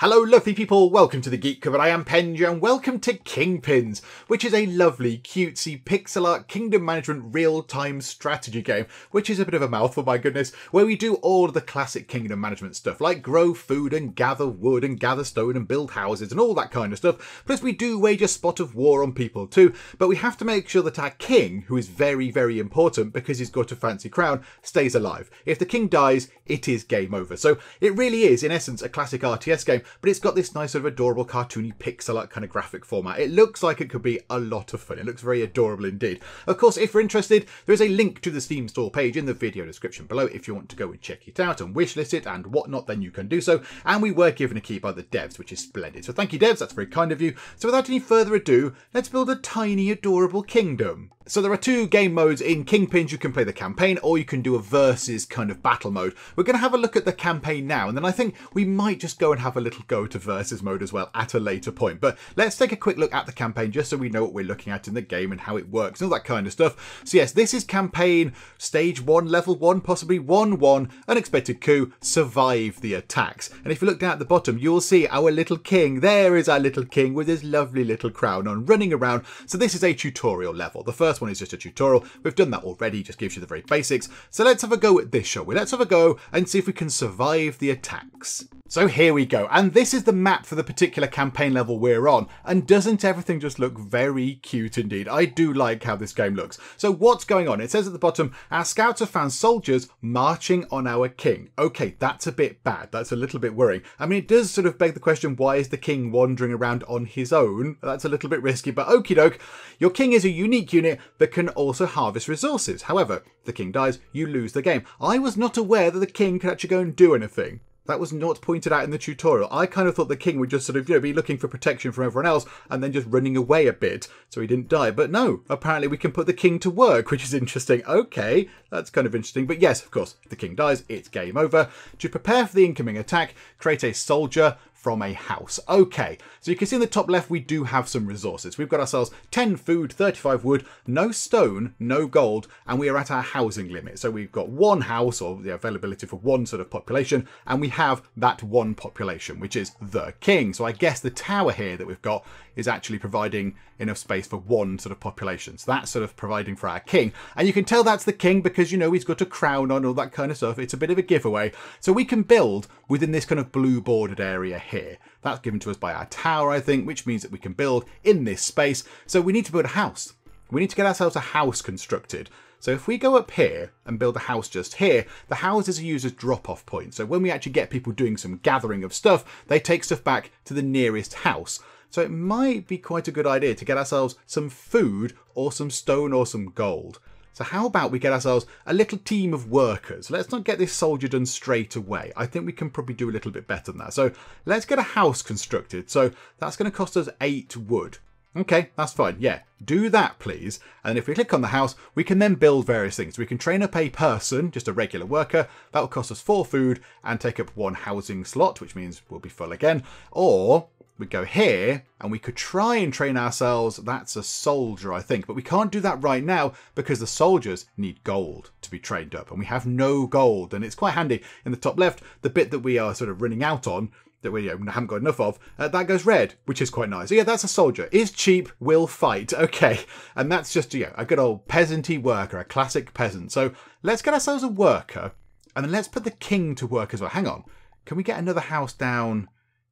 Hello lovely people, welcome to the Geek Cupboard, I am Penja and welcome to King Pins, which is a lovely, cutesy, pixel art kingdom management real-time strategy game, which is a bit of a mouthful, my goodness, where we do all the classic kingdom management stuff, like grow food and gather wood and gather stone and build houses and all that kind of stuff, plus we do wage a spot of war on people too, but we have to make sure that our king, who is very, very important because he's got a fancy crown, stays alive. If the king dies, it is game over. So it really is, in essence, a classic RTS game, but it's got this nice sort of adorable cartoony pixel art kind of graphic format. It looks like it could be a lot of fun. It looks very adorable indeed. Of course, if you're interested, there is a link to the Steam store page in the video description below if you want to go and check it out and wishlist it and whatnot, then you can do so. And we were given a key by the devs, which is splendid. So thank you, devs. That's very kind of you. So without any further ado, let's build a tiny, adorable kingdom. So there are two game modes in King Pins. You can play the campaign or you can do a versus kind of battle mode. We're going to have a look at the campaign now and then I think we might just go and have a little go to versus mode as well at a later point. But let's take a quick look at the campaign just so we know what we're looking at in the game and how it works and all that kind of stuff. So yes, this is campaign stage 1, level 1, possibly 1-1, unexpected coup, survive the attacks. And if you look down at the bottom, you'll see our little king. There is our little king with his lovely little crown on running around. So this is a tutorial level. The first one is just a tutorial. We've done that already, just gives you the very basics. So let's have a go at this, shall we? Let's have a go and see if we can survive the attacks. So here we go. And this is the map for the particular campaign level we're on. And doesn't everything just look very cute indeed? I do like how this game looks. So what's going on? It says at the bottom, our scouts have found soldiers marching on our king. Okay, that's a bit bad. That's a little bit worrying. I mean, it does sort of beg the question, why is the king wandering around on his own? That's a little bit risky, but okie doke. Your king is a unique unit that can also harvest resources. However, the king dies, you lose the game. I was not aware that the king could actually go and do anything. That was not pointed out in the tutorial. I kind of thought the king would just sort of, you know, be looking for protection from everyone else and then just running away a bit so he didn't die. But no, apparently we can put the king to work, which is interesting. Okay, that's kind of interesting. But yes, of course, if the king dies, it's game over. To prepare for the incoming attack, create a soldier from a house. Okay, so you can see in the top left we do have some resources. We've got ourselves 10 food, 35 wood, no stone, no gold, and we are at our housing limit. So we've got one house or the availability for one sort of population, and we have that one population, which is the king. So I guess the tower here that we've got is actually providing enough space for one sort of population. So that's sort of providing for our king. And you can tell that's the king because, you know, he's got a crown on, all that kind of stuff. It's a bit of a giveaway. So we can build within this kind of blue bordered area here. That's given to us by our tower, I think, which means that we can build in this space. So we need to build a house. We need to get ourselves a house constructed. So if we go up here and build a house just here, the houses are used as drop-off points. So when we actually get people doing some gathering of stuff, they take stuff back to the nearest house. So it might be quite a good idea to get ourselves some food or some stone or some gold. So how about we get ourselves a little team of workers? Let's not get this soldier done straight away. I think we can probably do a little bit better than that. So let's get a house constructed. So that's going to cost us eight wood. Okay, that's fine. Yeah, do that, please. And if we click on the house, we can then build various things. We can train up a person, just a regular worker. That will cost us four food and take up one housing slot, which means we'll be full again. Or we go here and we could try and train ourselves. That's a soldier, I think, but we can't do that right now because the soldiers need gold to be trained up and we have no gold. And it's quite handy in the top left, the bit that we are sort of running out on that we haven't got enough of, uh, that goes red, which is quite nice. So yeah, that's a soldier. Is cheap, will fight. Okay. And that's just, yeah, a good old peasanty worker, a classic peasant. So let's get ourselves a worker and then let's put the king to work as well. Hang on. Can we get another house down?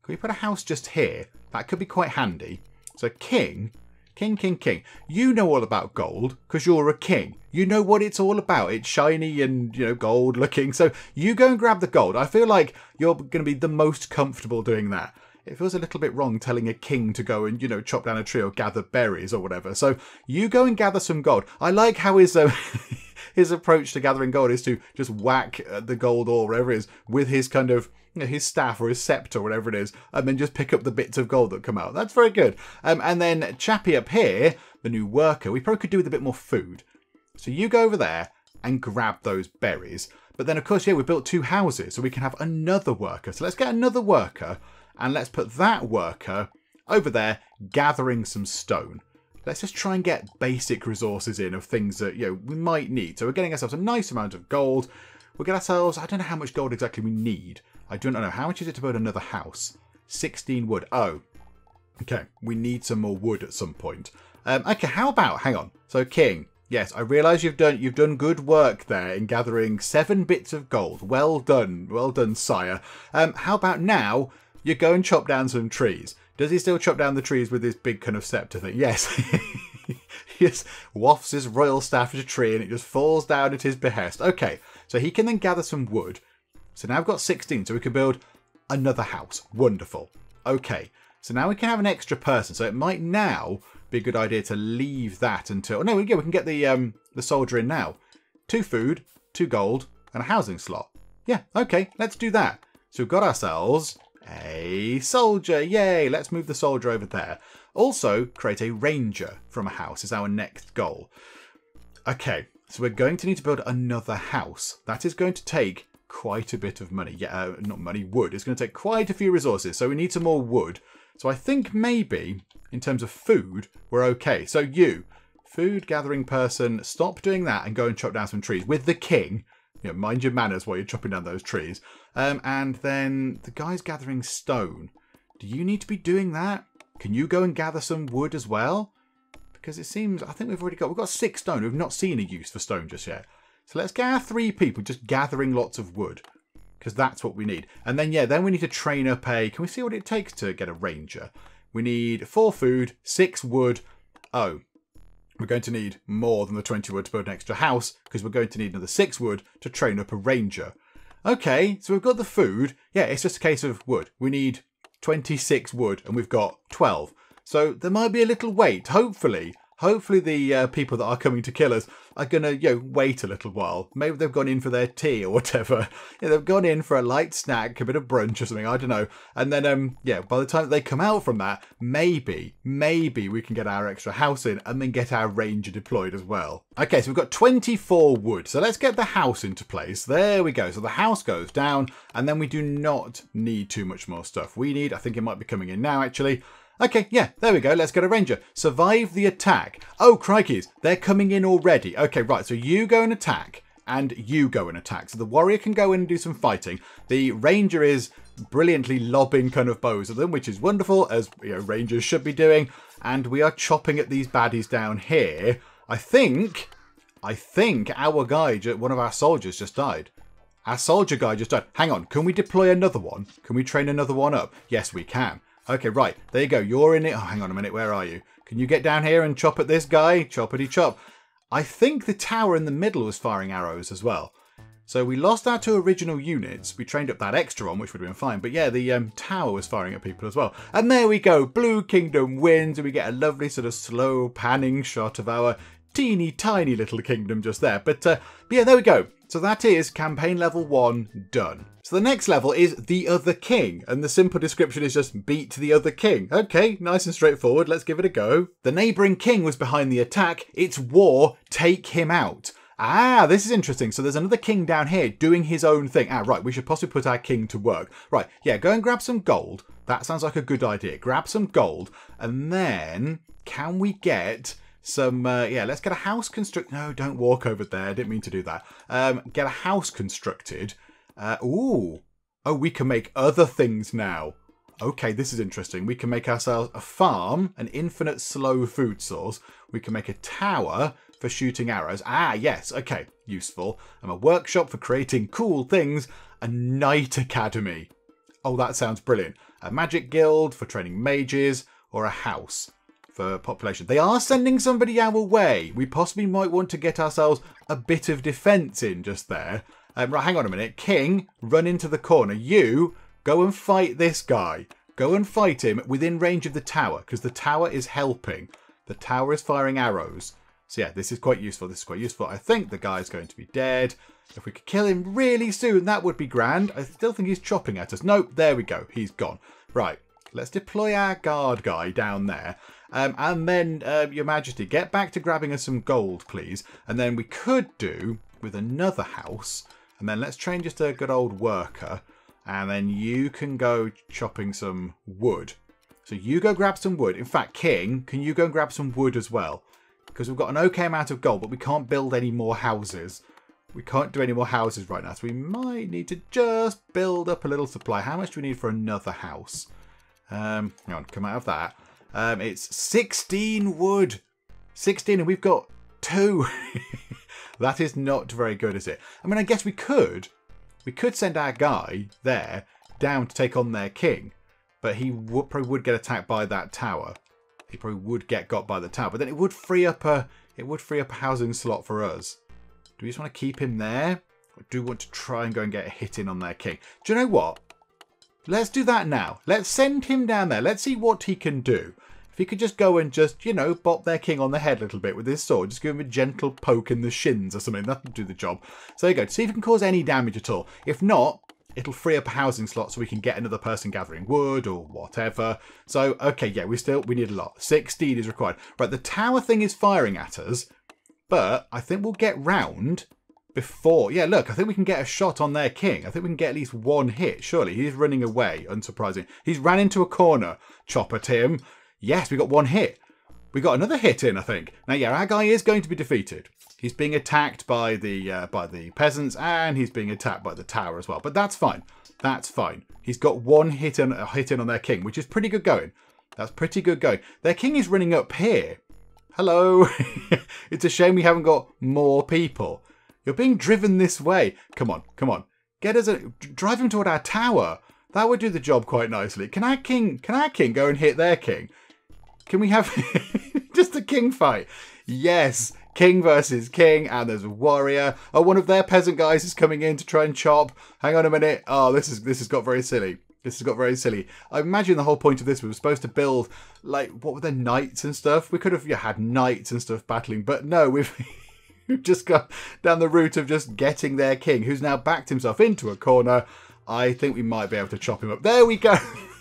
Can we put a house just here? That could be quite handy. So king, king, king, king. You know all about gold because you're a king. You know what it's all about. It's shiny and, you know, gold looking. So you go and grab the gold. I feel like you're going to be the most comfortable doing that. It feels a little bit wrong telling a king to go and, you know, chop down a tree or gather berries or whatever. So you go and gather some gold. I like how his... Uh, his approach to gathering gold is to just whack the gold or whatever it is with his kind of his staff or his scepter, whatever it is, and then just pick up the bits of gold that come out. That's very good. Um, and then Chappie up here, the new worker, we probably could do with a bit more food. So you go over there and grab those berries. But then, of course, yeah, we built two houses, so we can have another worker. So let's get another worker, and let's put that worker over there gathering some stone. Let's just try and get basic resources in of things that, you know, we might need. So we're getting ourselves a nice amount of gold. We'll get ourselves, I don't know how much gold exactly we need. I do not know. How much is it to build another house? 16 wood. Oh, okay. We need some more wood at some point. Um, okay, how about, hang on. So King, yes, I realise you've done you've done good work there in gathering seven bits of gold. Well done, well done, sire. Um, how about now you go and chop down some trees? Does he still chop down the trees with his big kind of scepter thing? Yes. he just wafts his royal staff at a tree and it just falls down at his behest. Okay, so he can then gather some wood. So now I've got 16, so we can build another house. Wonderful. Okay, so now we can have an extra person. So it might now be a good idea to leave that until... No, yeah, we can get the, um, the soldier in now. Two food, two gold, and a housing slot. Yeah, okay, let's do that. So we've got ourselves a soldier. Yay, let's move the soldier over there. Also, create a ranger from a house is our next goal. Okay, so we're going to need to build another house. That is going to take quite a bit of money. Yeah, uh, not money, wood. It's going to take quite a few resources, so we need some more wood. So I think maybe, in terms of food, we're okay. So you, food gathering person, stop doing that and go and chop down some trees with the king. You know, mind your manners while you're chopping down those trees. Um, and then the guy's gathering stone. Do you need to be doing that? Can you go and gather some wood as well? Because it seems, I think we've already got, we've got six stone. We've not seen a use for stone just yet. So let's get our three people just gathering lots of wood. Because that's what we need. And then, yeah, then we need to train up a, can we see what it takes to get a ranger? We need four food, six wood. Oh, we're going to need more than the 20 wood to build an extra house because we're going to need another six wood to train up a ranger. Okay, so we've got the food. Yeah, it's just a case of wood. We need 26 wood and we've got 12. So there might be a little wait. Hopefully, hopefully the uh, people that are coming to kill us are to you know, wait a little while. Maybe they've gone in for their tea or whatever. They've gone in for a light snack, a bit of brunch or something, I don't know. And then, um, yeah, by the time they come out from that, maybe, maybe we can get our extra house in and then get our ranger deployed as well. Okay, so we've got 24 wood. So let's get the house into place. There we go. So the house goes down and then we do not need too much more stuff. We need, I think it might be coming in now actually, Okay, yeah, there we go. Let's get a ranger. Survive the attack. Oh, crikeys, they're coming in already. Okay, right, so you go and attack, and you go and attack. So the warrior can go in and do some fighting. The ranger is brilliantly lobbing kind of bows at them, which is wonderful, as you know, rangers should be doing. And we are chopping at these baddies down here. I think, I think our guy, one of our soldiers just died. Our soldier guy just died. Hang on, can we deploy another one? Can we train another one up? Yes, we can. Okay, right. There you go. You're in it. Oh, hang on a minute. Where are you? Can you get down here and chop at this guy? Choppity chop. I think the tower in the middle was firing arrows as well. So we lost our two original units. We trained up that extra one, which would have been fine. But yeah, the um, tower was firing at people as well. And there we go. Blue Kingdom wins. And we get a lovely sort of slow panning shot of our teeny tiny little kingdom just there. But, uh, but yeah, there we go. So that is campaign level one done. So the next level is the other king, and the simple description is just beat the other king. Okay, nice and straightforward, let's give it a go. The neighbouring king was behind the attack, it's war, take him out. Ah, this is interesting. So there's another king down here doing his own thing. Ah, right, we should possibly put our king to work. Right, yeah, go and grab some gold. That sounds like a good idea. Grab some gold, and then can we get some, uh, yeah, let's get a house constructed. No, don't walk over there. I didn't mean to do that. Um, get a house constructed uh, ooh. Oh, we can make other things now. Okay, this is interesting. We can make ourselves a farm, an infinite slow food source. We can make a tower for shooting arrows. Ah, yes, okay, useful. And a workshop for creating cool things. A knight academy. Oh, that sounds brilliant. A magic guild for training mages, or a house for population. They are sending somebody our way. We possibly might want to get ourselves a bit of defence in just there. Um, right, hang on a minute. King, run into the corner. You, go and fight this guy. Go and fight him within range of the tower, because the tower is helping. The tower is firing arrows. So yeah, this is quite useful. This is quite useful. I think the guy's going to be dead. If we could kill him really soon, that would be grand. I still think he's chopping at us. Nope, there we go. He's gone. Right, let's deploy our guard guy down there. Um, and then, uh, Your Majesty, get back to grabbing us some gold, please. And then we could do with another house and then let's train just a good old worker. And then you can go chopping some wood. So you go grab some wood. In fact, King, can you go and grab some wood as well? Because we've got an okay amount of gold, but we can't build any more houses. We can't do any more houses right now, so we might need to just build up a little supply. How much do we need for another house? Um, hang on, come out of that. Um, it's 16 wood. 16, and we've got two. that is not very good, is it? I mean, I guess we could. We could send our guy there down to take on their king, but he would, probably would get attacked by that tower. He probably would get got by the tower, but then it would free up a it would free up a housing slot for us. Do we just want to keep him there? Or do we want to try and go and get a hit in on their king? Do you know what? Let's do that now. Let's send him down there. Let's see what he can do. If he could just go and just, you know, bop their king on the head a little bit with his sword, just give him a gentle poke in the shins or something, that'll do the job. So there you go. See if he can cause any damage at all. If not, it'll free up a housing slot so we can get another person gathering wood or whatever. So, okay, yeah, we still, we need a lot. 16 is required. Right, the tower thing is firing at us, but I think we'll get round before. Yeah, look, I think we can get a shot on their king. I think we can get at least one hit, surely. He's running away, unsurprising. He's ran into a corner. Chopper at him. Yes, we got one hit. We got another hit in, I think. Now, yeah, our guy is going to be defeated. He's being attacked by the uh, by the peasants, and he's being attacked by the tower as well. But that's fine. That's fine. He's got one hit in, a hit in on their king, which is pretty good going. That's pretty good going. Their king is running up here. Hello. it's a shame we haven't got more people. You're being driven this way. Come on, come on. Get us a drive him toward our tower. That would do the job quite nicely. Can our king can our king go and hit their king? Can we have just a king fight? Yes, king versus king, and there's a warrior. Oh, one of their peasant guys is coming in to try and chop. Hang on a minute. Oh, this is this has got very silly. This has got very silly. I imagine the whole point of this we were supposed to build like what were the knights and stuff. We could have yeah, had knights and stuff battling, but no, we've we've just gone down the route of just getting their king, who's now backed himself into a corner. I think we might be able to chop him up. There we go.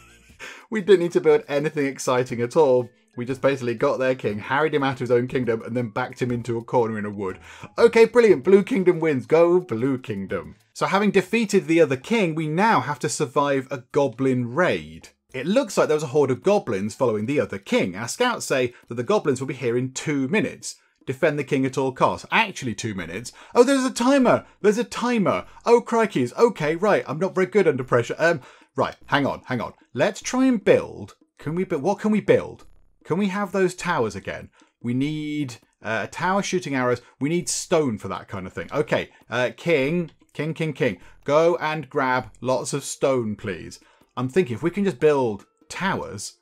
we didn't need to build anything exciting at all. We just basically got their king, harried him out of his own kingdom, and then backed him into a corner in a wood. Okay, brilliant. Blue Kingdom wins. Go, Blue Kingdom. So, having defeated the other king, we now have to survive a goblin raid. It looks like there was a horde of goblins following the other king. Our scouts say that the goblins will be here in two minutes. Defend the king at all costs. Actually, two minutes. Oh, there's a timer. There's a timer. Oh, crikeys. Okay, right. I'm not very good under pressure. Um, right. Hang on. Hang on. Let's try and build. Can we build? What can we build? Can we have those towers again? We need uh, a tower shooting arrows. We need stone for that kind of thing. Okay, uh, king, king, king, king. Go and grab lots of stone, please. I'm thinking if we can just build towers,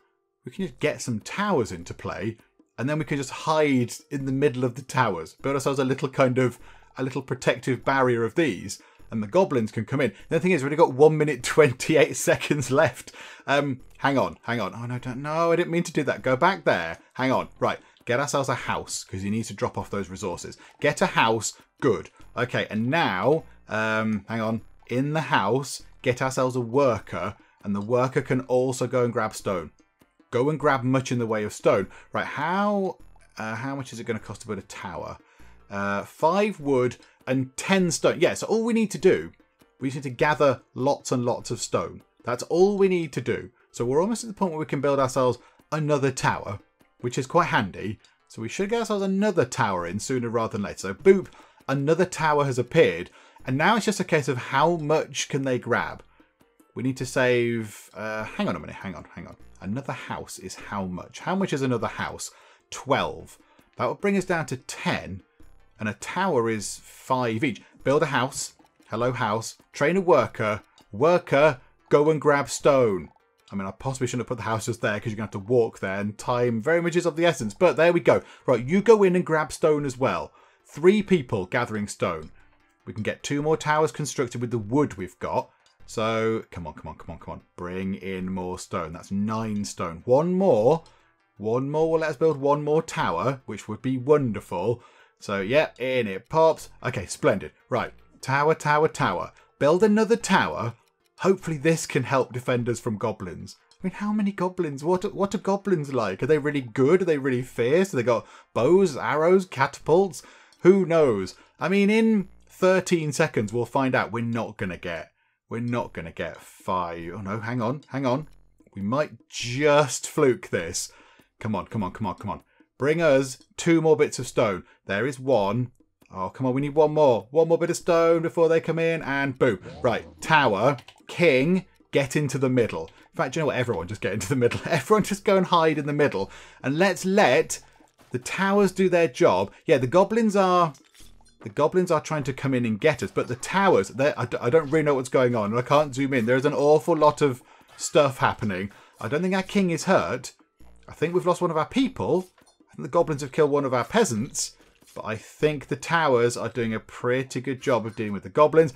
we can just get some towers into play, and then we can just hide in the middle of the towers. Build ourselves a little kind of a little protective barrier of these and the goblins can come in. The thing is, we've only got one minute twenty eight seconds left. Um, hang on, hang on. Oh no, don't, no, I didn't mean to do that. Go back there. Hang on. Right, get ourselves a house because you need to drop off those resources. Get a house. Good. Okay, and now, um, hang on. In the house, get ourselves a worker, and the worker can also go and grab stone. Go and grab much in the way of stone. Right, how uh, how much is it going to cost to build a tower? Uh, five wood and 10 stone. Yeah, so all we need to do, we need to gather lots and lots of stone. That's all we need to do. So we're almost at the point where we can build ourselves another tower, which is quite handy. So we should get ourselves another tower in sooner rather than later. So boop, another tower has appeared. And now it's just a case of how much can they grab. We need to save... Uh, hang on a minute, hang on, hang on. Another house is how much? How much is another house? 12. That would bring us down to 10 and a tower is five each. Build a house. Hello, house. Train a worker. Worker, go and grab stone. I mean, I possibly shouldn't have put the houses there because you're going to have to walk there and time very much is of the essence. But there we go. Right, you go in and grab stone as well. Three people gathering stone. We can get two more towers constructed with the wood we've got. So, come on, come on, come on, come on. Bring in more stone. That's nine stone. One more. One more will let us build one more tower, which would be wonderful. So, yeah, in it pops. Okay, splendid. Right, tower, tower, tower. Build another tower. Hopefully this can help defend us from goblins. I mean, how many goblins? What what are goblins like? Are they really good? Are they really fierce? Have they got bows, arrows, catapults? Who knows? I mean, in 13 seconds, we'll find out. We're not going to get, we're not going to get five. Oh no, hang on, hang on. We might just fluke this. Come on, come on, come on, come on. Bring us two more bits of stone. There is one. Oh, come on, we need one more. One more bit of stone before they come in, and boom. Right, tower, king, get into the middle. In fact, you know what? Everyone just get into the middle. Everyone just go and hide in the middle. And let's let the towers do their job. Yeah, the goblins are... The goblins are trying to come in and get us, but the towers, I don't really know what's going on, I can't zoom in. There's an awful lot of stuff happening. I don't think our king is hurt. I think we've lost one of our people. I think the goblins have killed one of our peasants. But I think the towers are doing a pretty good job of dealing with the goblins.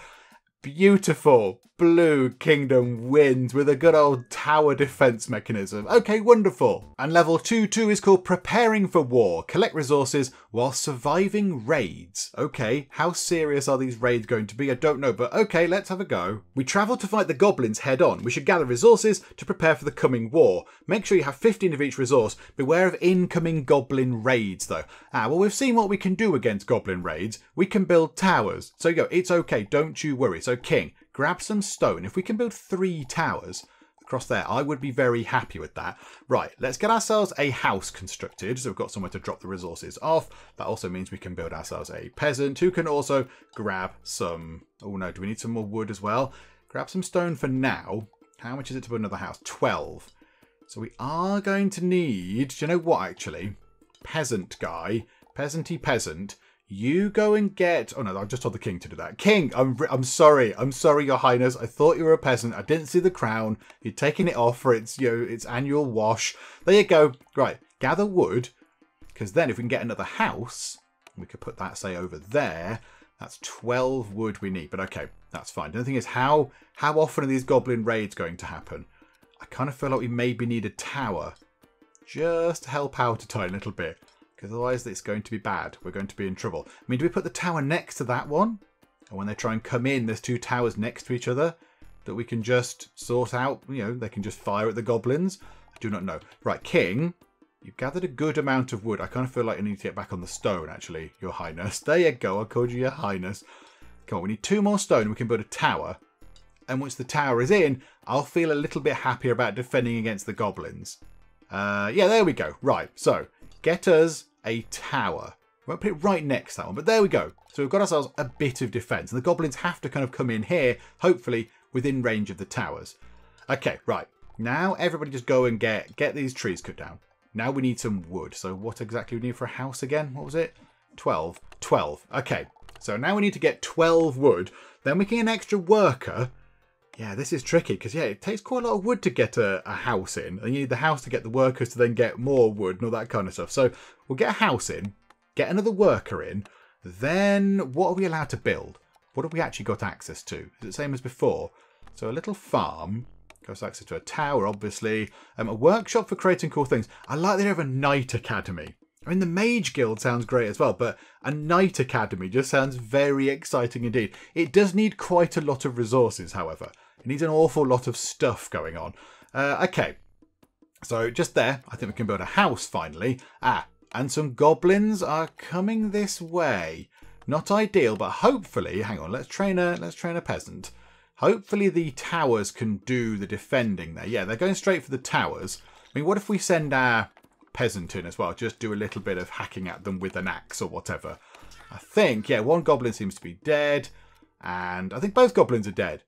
Beautiful blue kingdom wins with a good old tower defense mechanism. Okay, wonderful. And level 2-2 is called Preparing for War. Collect resources while surviving raids. Okay, how serious are these raids going to be? I don't know, but okay, let's have a go. We travel to fight the goblins head on. We should gather resources to prepare for the coming war. Make sure you have 15 of each resource. Beware of incoming goblin raids though. Ah, well we've seen what we can do against goblin raids. We can build towers. So go, it's okay, don't you worry. So king, grab some stone. If we can build three towers across there, I would be very happy with that. Right, let's get ourselves a house constructed. So we've got somewhere to drop the resources off. That also means we can build ourselves a peasant who can also grab some... Oh no, do we need some more wood as well? Grab some stone for now. How much is it to build another house? 12. So we are going to need... Do you know what, actually? Peasant guy. Peasanty peasant you go and get. Oh no, I've just told the king to do that. King, I'm I'm sorry. I'm sorry, Your Highness. I thought you were a peasant. I didn't see the crown. You're taking it off for its you know its annual wash. There you go. Right, gather wood, because then if we can get another house, we could put that say over there. That's 12 wood we need. But okay, that's fine. The thing is, how how often are these goblin raids going to happen? I kind of feel like we maybe need a tower just to help out a tiny little bit. Because otherwise it's going to be bad. We're going to be in trouble. I mean, do we put the tower next to that one? And when they try and come in, there's two towers next to each other that we can just sort out. You know, they can just fire at the goblins. I do not know. Right, King, you've gathered a good amount of wood. I kind of feel like I need to get back on the stone, actually, Your Highness. There you go. I called you Your Highness. Come on, we need two more stone. We can build a tower. And once the tower is in, I'll feel a little bit happier about defending against the goblins. Uh, yeah, there we go. Right, so get us a tower. We won't put it right next to that one, but there we go. So we've got ourselves a bit of defense. And the goblins have to kind of come in here, hopefully within range of the towers. Okay, right. Now everybody just go and get, get these trees cut down. Now we need some wood. So what exactly we need for a house again? What was it? 12. 12. Okay. So now we need to get 12 wood. Then we can get an extra worker yeah, this is tricky because, yeah, it takes quite a lot of wood to get a, a, house in. And you need the house to get the workers to then get more wood and all that kind of stuff. So we'll get a house in, get another worker in. Then what are we allowed to build? What have we actually got access to? Is it the same as before? So a little farm goes access to a tower, obviously. Um, a workshop for creating cool things. I like the idea of a knight academy. I mean, the Mage Guild sounds great as well, but a Knight Academy just sounds very exciting indeed. It does need quite a lot of resources, however. It needs an awful lot of stuff going on. Uh, okay, so just there, I think we can build a house finally. Ah, and some goblins are coming this way. Not ideal, but hopefully, hang on, let's train a let's train a peasant. Hopefully the towers can do the defending there. Yeah, they're going straight for the towers. I mean, what if we send our peasant in as well? Just do a little bit of hacking at them with an axe or whatever. I think, yeah, one goblin seems to be dead. And I think both goblins are dead.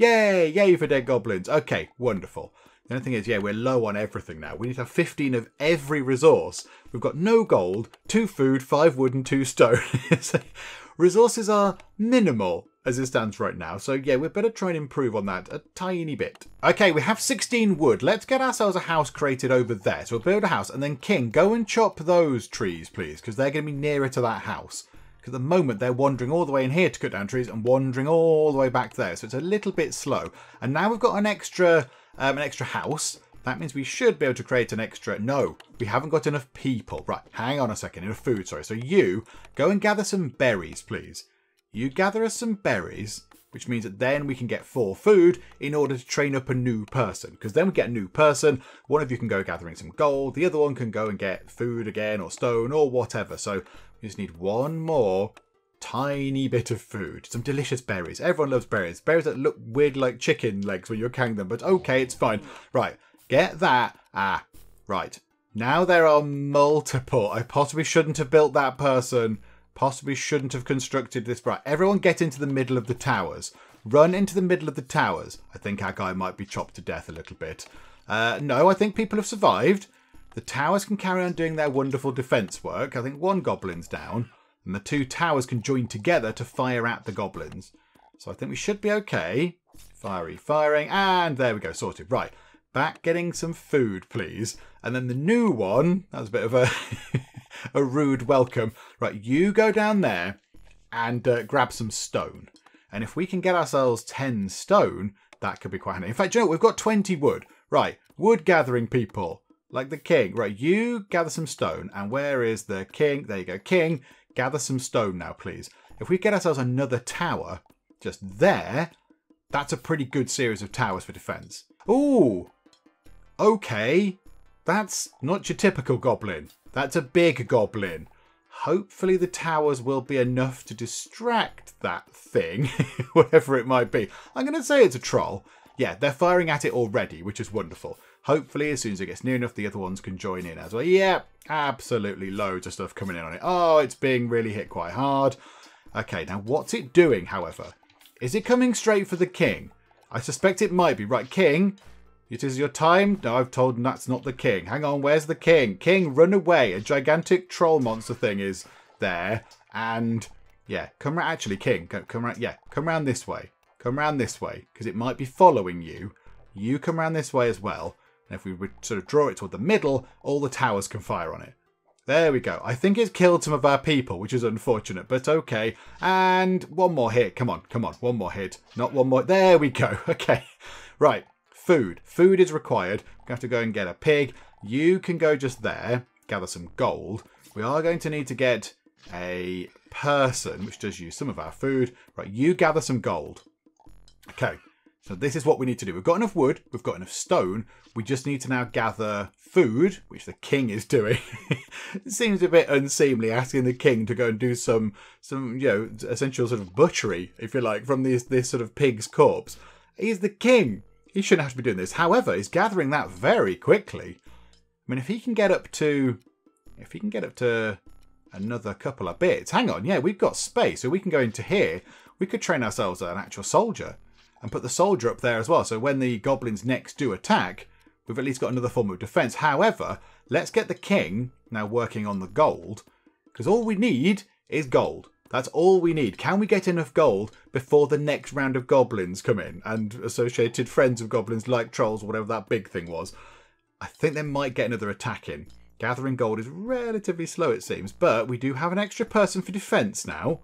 Yay! Yay for dead goblins. Okay, wonderful. The only thing is, yeah, we're low on everything now. We need to have 15 of every resource. We've got no gold, two food, five wood, and two stone. Resources are minimal as it stands right now. So yeah, we better try and improve on that a tiny bit. Okay, we have 16 wood. Let's get ourselves a house created over there. So we'll build a house and then King, go and chop those trees, please, because they're going to be nearer to that house. Because at the moment they're wandering all the way in here to cut down trees and wandering all the way back there. So it's a little bit slow. And now we've got an extra, um, an extra house. That means we should be able to create an extra... No, we haven't got enough people. Right, hang on a second. Enough food, sorry. So you, go and gather some berries, please. You gather us some berries, which means that then we can get four food in order to train up a new person. Because then we get a new person. One of you can go gathering some gold. The other one can go and get food again or stone or whatever. So we just need one more tiny bit of food. Some delicious berries. Everyone loves berries. Berries that look weird like chicken legs when you're carrying them. But okay, it's fine. Right, get that. Ah, right. Now there are multiple. I possibly shouldn't have built that person. Possibly shouldn't have constructed this. Right, everyone get into the middle of the towers. run into the middle of the towers. I think our guy might be chopped to death a little bit. Uh, no, I think people have survived. The towers can carry on doing their wonderful defence work. I think one goblin's down, and the two towers can join together to fire at the goblins. So I think we should be okay. Fiery firing, and there we go, sorted. Right, back getting some food, please. And then the new one, that was a bit of a, a rude welcome. Right, you go down there and uh, grab some stone. And if we can get ourselves 10 stone, that could be quite handy. In fact, you know, we've got 20 wood. Right, wood gathering people, like the king. Right, you gather some stone. And where is the king? There you go, king. Gather some stone now, please. If we get ourselves another tower just there, that's a pretty good series of towers for defense. Ooh, okay. That's not your typical goblin. That's a big goblin. Hopefully the towers will be enough to distract that thing, whatever it might be. I'm going to say it's a troll. Yeah, they're firing at it already, which is wonderful. Hopefully, as soon as it gets near enough, the other ones can join in as well. Yeah, absolutely loads of stuff coming in on it. Oh, it's being really hit quite hard. Okay, now what's it doing, however? Is it coming straight for the king? I suspect it might be. Right, king, it is your time. No, I've told that's not the king. Hang on, where's the king? King, run away. A gigantic troll monster thing is there. And yeah, come around. Actually, king, come come around. Yeah, come around this way. Come around this way because it might be following you. You come around this way as well. And if we would sort of draw it toward the middle, all the towers can fire on it. There we go. I think it's killed some of our people, which is unfortunate, but okay. And one more hit. Come on, come on. One more hit. Not one more. There we go. Okay. Right food. Food is required. We have to go and get a pig. You can go just there, gather some gold. We are going to need to get a person, which does use some of our food. Right, you gather some gold. Okay, so this is what we need to do. We've got enough wood, we've got enough stone. We just need to now gather food, which the king is doing. it seems a bit unseemly asking the king to go and do some, some you know, essential sort of butchery, if you like, from this, this sort of pig's corpse. He's the king. He shouldn't have to be doing this. However, he's gathering that very quickly. I mean, if he can get up to... If he can get up to another couple of bits... Hang on, yeah, we've got space. So we can go into here. We could train ourselves an actual soldier. And put the soldier up there as well. So when the goblins next do attack, we've at least got another form of defense. However, let's get the king now working on the gold. Because all we need is gold. That's all we need. Can we get enough gold before the next round of goblins come in and associated friends of goblins like trolls or whatever that big thing was? I think they might get another attack in. Gathering gold is relatively slow, it seems, but we do have an extra person for defense now.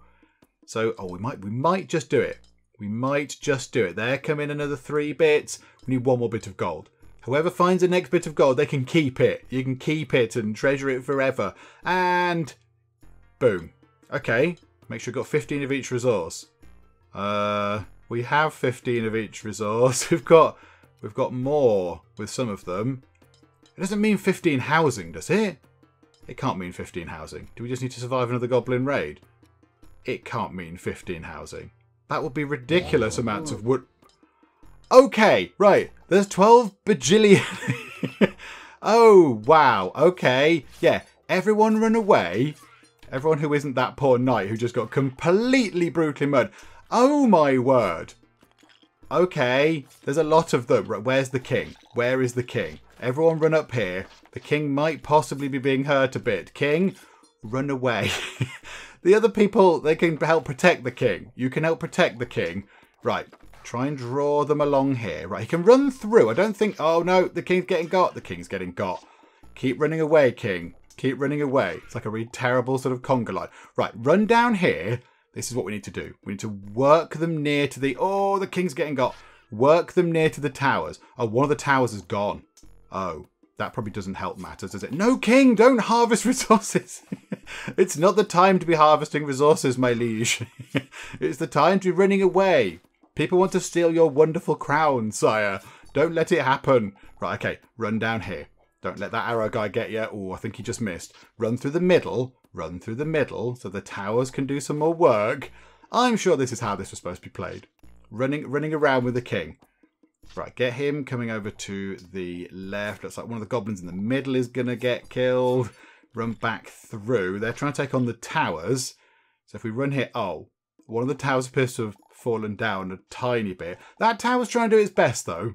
So, oh, we might we might just do it. We might just do it. There come in another three bits. We need one more bit of gold. Whoever finds the next bit of gold, they can keep it. You can keep it and treasure it forever. And boom. Okay, Make sure you've got 15 of each resource. Uh, we have 15 of each resource. We've got we've got more with some of them. It doesn't mean 15 housing, does it? It can't mean 15 housing. Do we just need to survive another goblin raid? It can't mean 15 housing. That would be ridiculous amounts of wood. Okay, right. There's 12 bajillion. oh, wow. Okay. Yeah, everyone run away Everyone who isn't that poor knight who just got completely brutally murdered. Oh my word. Okay, there's a lot of them. Where's the king? Where is the king? Everyone run up here. The king might possibly be being hurt a bit. King, run away. the other people, they can help protect the king. You can help protect the king. Right, try and draw them along here. Right, he can run through. I don't think... Oh, no, the king's getting got. The king's getting got. Keep running away, king. Keep running away. It's like a really terrible sort of conga line. Right, run down here. This is what we need to do. We need to work them near to the... Oh, the king's getting got. Work them near to the towers. Oh, one of the towers is gone. Oh, that probably doesn't help matters, does it? No, king, don't harvest resources. it's not the time to be harvesting resources, my liege. it's the time to be running away. People want to steal your wonderful crown, sire. Don't let it happen. Right, okay, run down here. Don't let that arrow guy get you. Oh, I think he just missed. Run through the middle. Run through the middle so the towers can do some more work. I'm sure this is how this was supposed to be played. Running, running around with the king. Right, get him coming over to the left. Looks like one of the goblins in the middle is going to get killed. Run back through. They're trying to take on the towers. So if we run here... Oh, one of the towers appears to have fallen down a tiny bit. That tower's trying to do its best, though.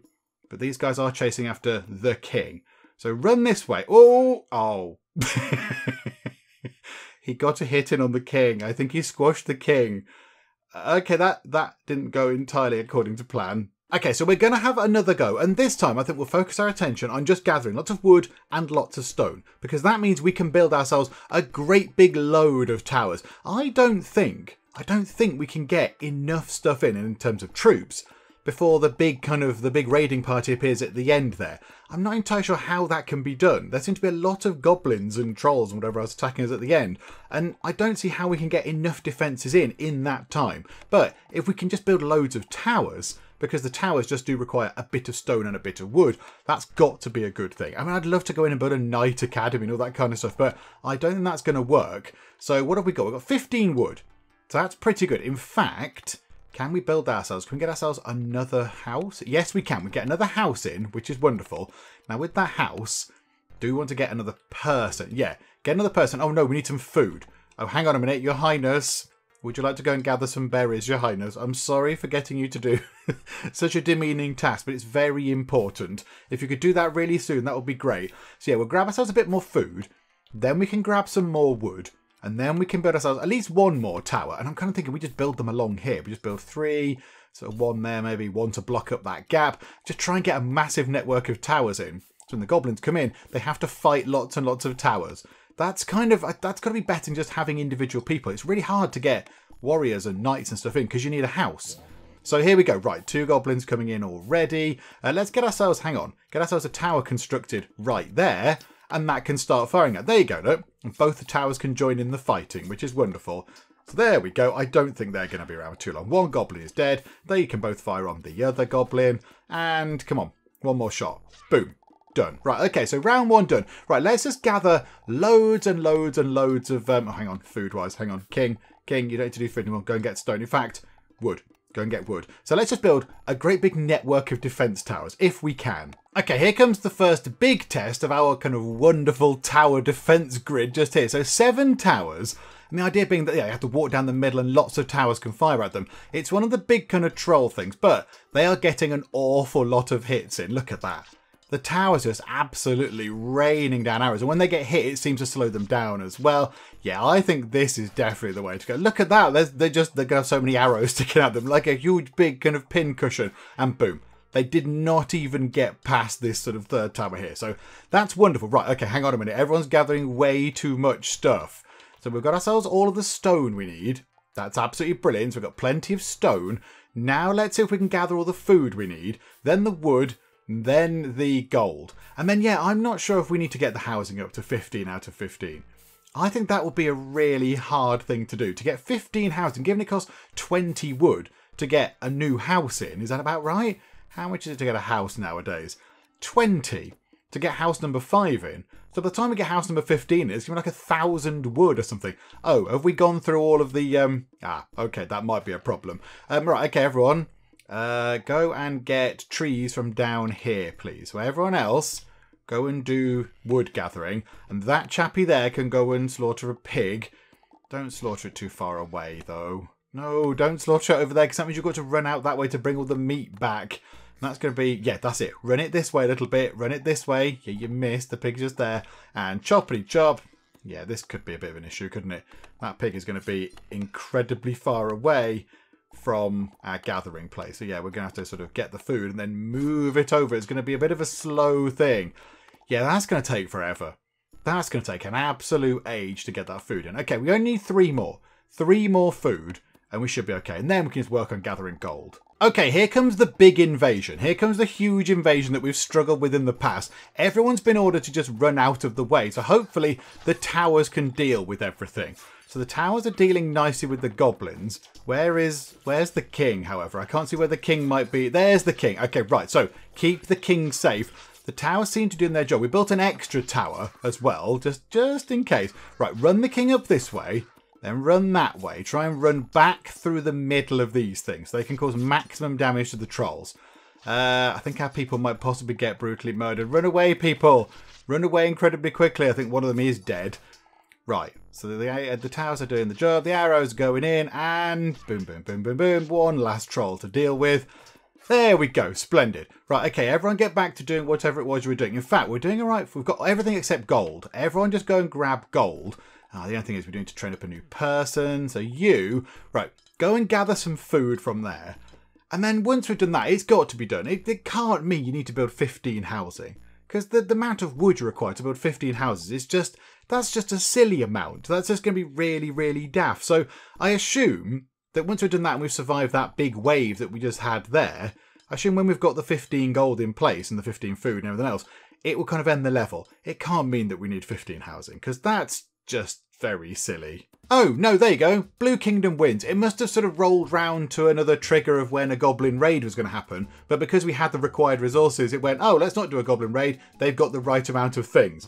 But these guys are chasing after the king. So run this way. Oh, oh. he got a hit in on the king. I think he squashed the king. Uh, okay, that, that didn't go entirely according to plan. Okay, so we're going to have another go, and this time I think we'll focus our attention on just gathering lots of wood and lots of stone, because that means we can build ourselves a great big load of towers. I don't think, I don't think we can get enough stuff in in terms of troops before the big kind of the big raiding party appears at the end there. I'm not entirely sure how that can be done. There seem to be a lot of goblins and trolls and whatever else attacking us at the end, and I don't see how we can get enough defences in in that time. But if we can just build loads of towers, because the towers just do require a bit of stone and a bit of wood. That's got to be a good thing. I mean, I'd love to go in and build a knight academy and all that kind of stuff, but I don't think that's going to work. So what have we got? We've got 15 wood. So that's pretty good. In fact, can we build ourselves? Can we get ourselves another house? Yes, we can. We get another house in, which is wonderful. Now, with that house, do we want to get another person? Yeah, get another person. Oh, no, we need some food. Oh, hang on a minute. Your Highness, would you like to go and gather some berries, Your Highness? I'm sorry for getting you to do such a demeaning task, but it's very important. If you could do that really soon, that would be great. So yeah, we'll grab ourselves a bit more food. Then we can grab some more wood. And then we can build ourselves at least one more tower. And I'm kind of thinking we just build them along here. We just build three, so one there, maybe one to block up that gap. Just try and get a massive network of towers in. So when the goblins come in, they have to fight lots and lots of towers that's kind of that's got to be better than just having individual people. It's really hard to get warriors and knights and stuff in because you need a house. So here we go. Right, two goblins coming in already. Uh, let's get ourselves, hang on, get ourselves a tower constructed right there, and that can start firing at. There you go, look. Both the towers can join in the fighting, which is wonderful. So there we go. I don't think they're going to be around too long. One goblin is dead. They can both fire on the other goblin. And come on, one more shot. Boom done. Right, okay, so round one done. Right, let's just gather loads and loads and loads of, um, oh, hang on, food-wise, hang on. King, King, you don't need to do food anymore. Go and get stone. In fact, wood. Go and get wood. So let's just build a great big network of defense towers, if we can. Okay, here comes the first big test of our kind of wonderful tower defense grid just here. So seven towers. And the idea being that yeah, you have to walk down the middle and lots of towers can fire at them. It's one of the big kind of troll things, but they are getting an awful lot of hits in. Look at that the towers just absolutely raining down arrows. And when they get hit, it seems to slow them down as well. Yeah, I think this is definitely the way to go. Look at that. They're just, they're going to have so many arrows sticking at them, like a huge, big kind of pin cushion. And boom. They did not even get past this sort of third tower here. So that's wonderful. Right, okay, hang on a minute. Everyone's gathering way too much stuff. So we've got ourselves all of the stone we need. That's absolutely brilliant. So we've got plenty of stone. Now let's see if we can gather all the food we need. Then the wood then the gold. And then, yeah, I'm not sure if we need to get the housing up to 15 out of 15. I think that would be a really hard thing to do. To get 15 housing, given it costs 20 wood to get a new house in, is that about right? How much is it to get a house nowadays? 20 to get house number 5 in. So by the time we get house number 15 it's going to be like a thousand wood or something. Oh, have we gone through all of the... um? Ah, okay, that might be a problem. Um, right, okay, everyone. Uh, go and get trees from down here, please. So everyone else, go and do wood gathering. And that chappie there can go and slaughter a pig. Don't slaughter it too far away, though. No, don't slaughter it over there, because that means you've got to run out that way to bring all the meat back. And that's going to be, yeah, that's it. Run it this way a little bit. Run it this way. Yeah, you missed. The pig's just there. And choppity chop. Yeah, this could be a bit of an issue, couldn't it? That pig is going to be incredibly far away from our gathering place. So yeah, we're going to have to sort of get the food and then move it over. It's going to be a bit of a slow thing. Yeah, that's going to take forever. That's going to take an absolute age to get that food in. Okay, we only need three more. Three more food and we should be okay. And then we can just work on gathering gold. Okay, here comes the big invasion. Here comes the huge invasion that we've struggled with in the past. Everyone's been ordered to just run out of the way, so hopefully the towers can deal with everything. So the towers are dealing nicely with the goblins. Where is, where's the king, however? I can't see where the king might be. There's the king. Okay, right. So keep the king safe. The towers seem to be doing their job. We built an extra tower as well, just, just in case. Right, run the king up this way, then run that way. Try and run back through the middle of these things. They can cause maximum damage to the trolls. Uh, I think our people might possibly get brutally murdered. Run away, people! Run away incredibly quickly. I think one of them is dead. Right, so the, the towers are doing the job, the arrows are going in, and boom, boom, boom, boom, boom. One last troll to deal with. There we go, splendid. Right, okay, everyone get back to doing whatever it was you were doing. In fact, we're doing all right. We've got everything except gold. Everyone just go and grab gold. Uh, the only thing is we're doing to train up a new person. So you, right, go and gather some food from there. And then once we've done that, it's got to be done. It, it can't mean you need to build 15 housing. Because the, the amount of wood you require to build 15 houses is just, that's just a silly amount. That's just going to be really, really daft. So I assume that once we've done that and we've survived that big wave that we just had there, I assume when we've got the 15 gold in place and the 15 food and everything else, it will kind of end the level. It can't mean that we need 15 housing, because that's just very silly. Oh, no, there you go. Blue Kingdom wins. It must have sort of rolled round to another trigger of when a Goblin raid was going to happen, but because we had the required resources, it went, oh, let's not do a Goblin raid. They've got the right amount of things.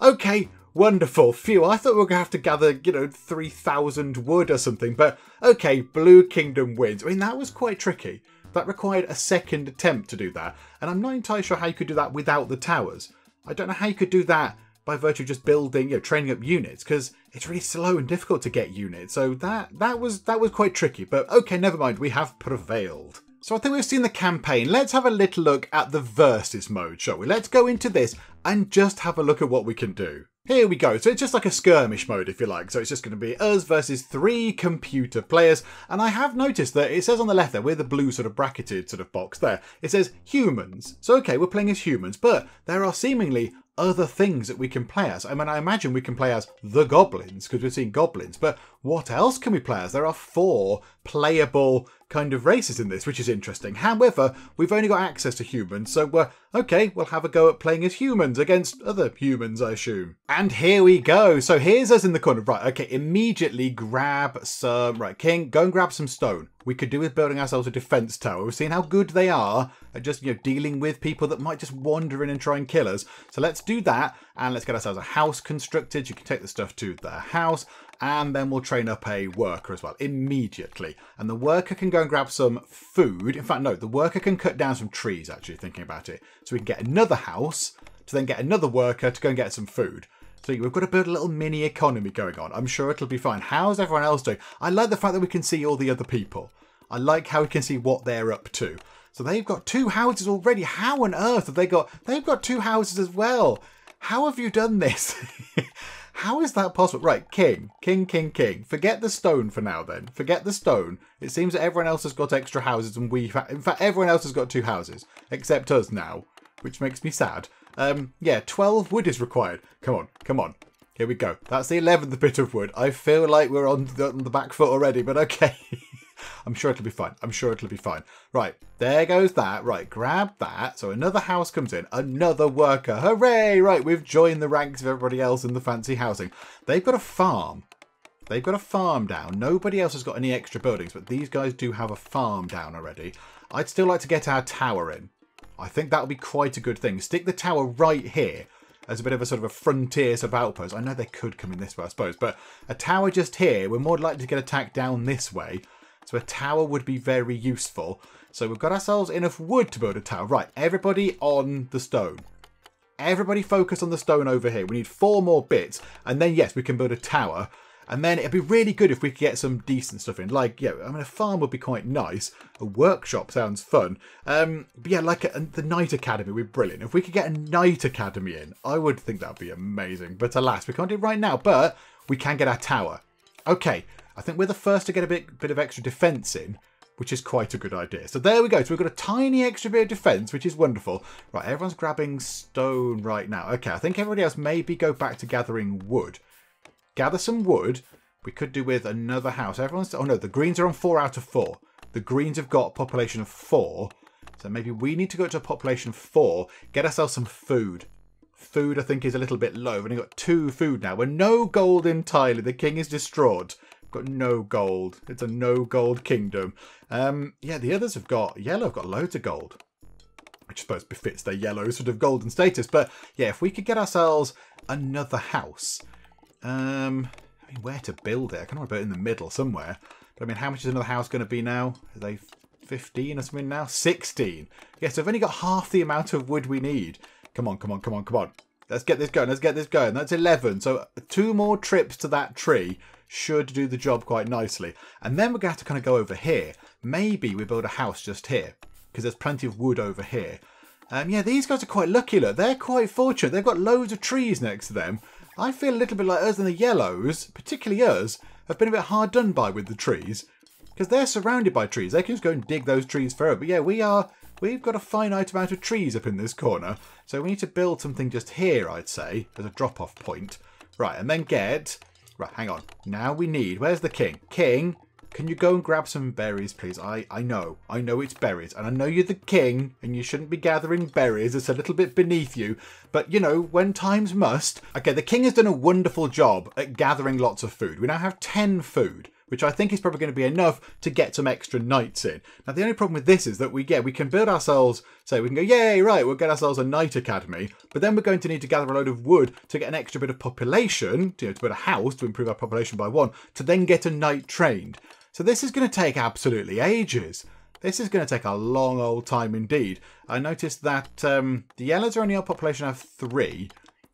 Okay, wonderful. Phew, I thought we were going to have to gather, you know, 3,000 wood or something, but okay, Blue Kingdom wins. I mean, that was quite tricky. That required a second attempt to do that, and I'm not entirely sure how you could do that without the towers. I don't know how you could do that by virtue of just building, you know, training up units because it's really slow and difficult to get units. So that that was that was quite tricky. But okay, never mind. We have prevailed. So I think we've seen the campaign. Let's have a little look at the versus mode, shall we? Let's go into this and just have a look at what we can do. Here we go. So it's just like a skirmish mode, if you like. So it's just going to be us versus three computer players. And I have noticed that it says on the left there, with the blue sort of bracketed sort of box there, it says humans. So okay, we're playing as humans, but there are seemingly other things that we can play as. I mean, I imagine we can play as the goblins because we've seen goblins, but what else can we play as? There are four playable kind of races in this, which is interesting. However, we've only got access to humans, so we're okay, we'll have a go at playing as humans against other humans, I assume. And here we go. So here's us in the corner. Right, okay, immediately grab some. Right, King, go and grab some stone. We could do with building ourselves a defense tower. We've seen how good they are at just, you know, dealing with people that might just wander in and try and kill us. So let's do that and let's get ourselves a house constructed. You can take the stuff to the house and then we'll train up a worker as well immediately. And the worker can go and grab some food. In fact, no, the worker can cut down some trees, actually, thinking about it. So we can get another house to then get another worker to go and get some food. So we've got to build a little mini economy going on. I'm sure it'll be fine. How's everyone else doing? I like the fact that we can see all the other people. I like how we can see what they're up to. So they've got two houses already. How on earth have they got? They've got two houses as well. How have you done this? How is that possible? Right, king, king, king, king. Forget the stone for now then. Forget the stone. It seems that everyone else has got extra houses and we, in fact, everyone else has got two houses, except us now, which makes me sad. Um, yeah, 12 wood is required. Come on, come on. Here we go. That's the 11th bit of wood. I feel like we're on the, on the back foot already, but okay. I'm sure it'll be fine. I'm sure it'll be fine. Right, there goes that. Right, grab that. So another house comes in. Another worker. Hooray! Right, we've joined the ranks of everybody else in the fancy housing. They've got a farm. They've got a farm down. Nobody else has got any extra buildings, but these guys do have a farm down already. I'd still like to get our tower in. I think that would be quite a good thing. Stick the tower right here as a bit of a sort of a frontier sort of outpost. I know they could come in this way, I suppose, but a tower just here, we're more likely to get attacked down this way. So a tower would be very useful. So we've got ourselves enough wood to build a tower. Right, everybody on the stone. Everybody focus on the stone over here. We need four more bits. And then, yes, we can build a tower. And then it'd be really good if we could get some decent stuff in. Like, yeah, I mean, a farm would be quite nice. A workshop sounds fun. Um, but yeah, like a, the Knight Academy would be brilliant. If we could get a Knight Academy in, I would think that would be amazing. But alas, we can't do it right now. But we can get our tower. Okay, I think we're the first to get a bit, bit of extra defence in, which is quite a good idea. So there we go. So we've got a tiny extra bit of defence, which is wonderful. Right, everyone's grabbing stone right now. Okay, I think everybody else maybe go back to gathering wood. Gather some wood. We could do with another house. Everyone's... Oh, no, the greens are on four out of four. The greens have got a population of four. So maybe we need to go to a population of four, get ourselves some food. Food, I think, is a little bit low. We've only got two food now. We're no gold entirely. The king is distraught. Got no gold. It's a no gold kingdom. Um, yeah, the others have got yellow. Have got loads of gold, which I suppose befits their yellow sort of golden status. But yeah, if we could get ourselves another house, um, I mean, where to build it? I can build it in the middle somewhere. But I mean, how much is another house going to be now? Are they 15 or something now? 16. Yes, yeah, so I've only got half the amount of wood we need. Come on, come on, come on, come on. Let's get this going. Let's get this going. That's 11. So two more trips to that tree should do the job quite nicely. And then we're going to have to kind of go over here. Maybe we build a house just here because there's plenty of wood over here. Um, yeah, these guys are quite lucky. Look, they're quite fortunate. They've got loads of trees next to them. I feel a little bit like us and the yellows, particularly us, have been a bit hard done by with the trees because they're surrounded by trees. They can just go and dig those trees further. But yeah, we are. We've got a finite amount of trees up in this corner, so we need to build something just here. I'd say as a drop-off point, right? And then get right. Hang on. Now we need. Where's the king? King. Can you go and grab some berries, please? I, I know. I know it's berries. And I know you're the king and you shouldn't be gathering berries. It's a little bit beneath you. But, you know, when times must. Okay, the king has done a wonderful job at gathering lots of food. We now have 10 food which I think is probably going to be enough to get some extra knights in. Now, the only problem with this is that we get we can build ourselves, say we can go, yay, right, we'll get ourselves a knight academy, but then we're going to need to gather a load of wood to get an extra bit of population, you know, to build a house to improve our population by one, to then get a knight trained. So this is going to take absolutely ages. This is going to take a long old time indeed. I noticed that um, the yellows are only our population of three,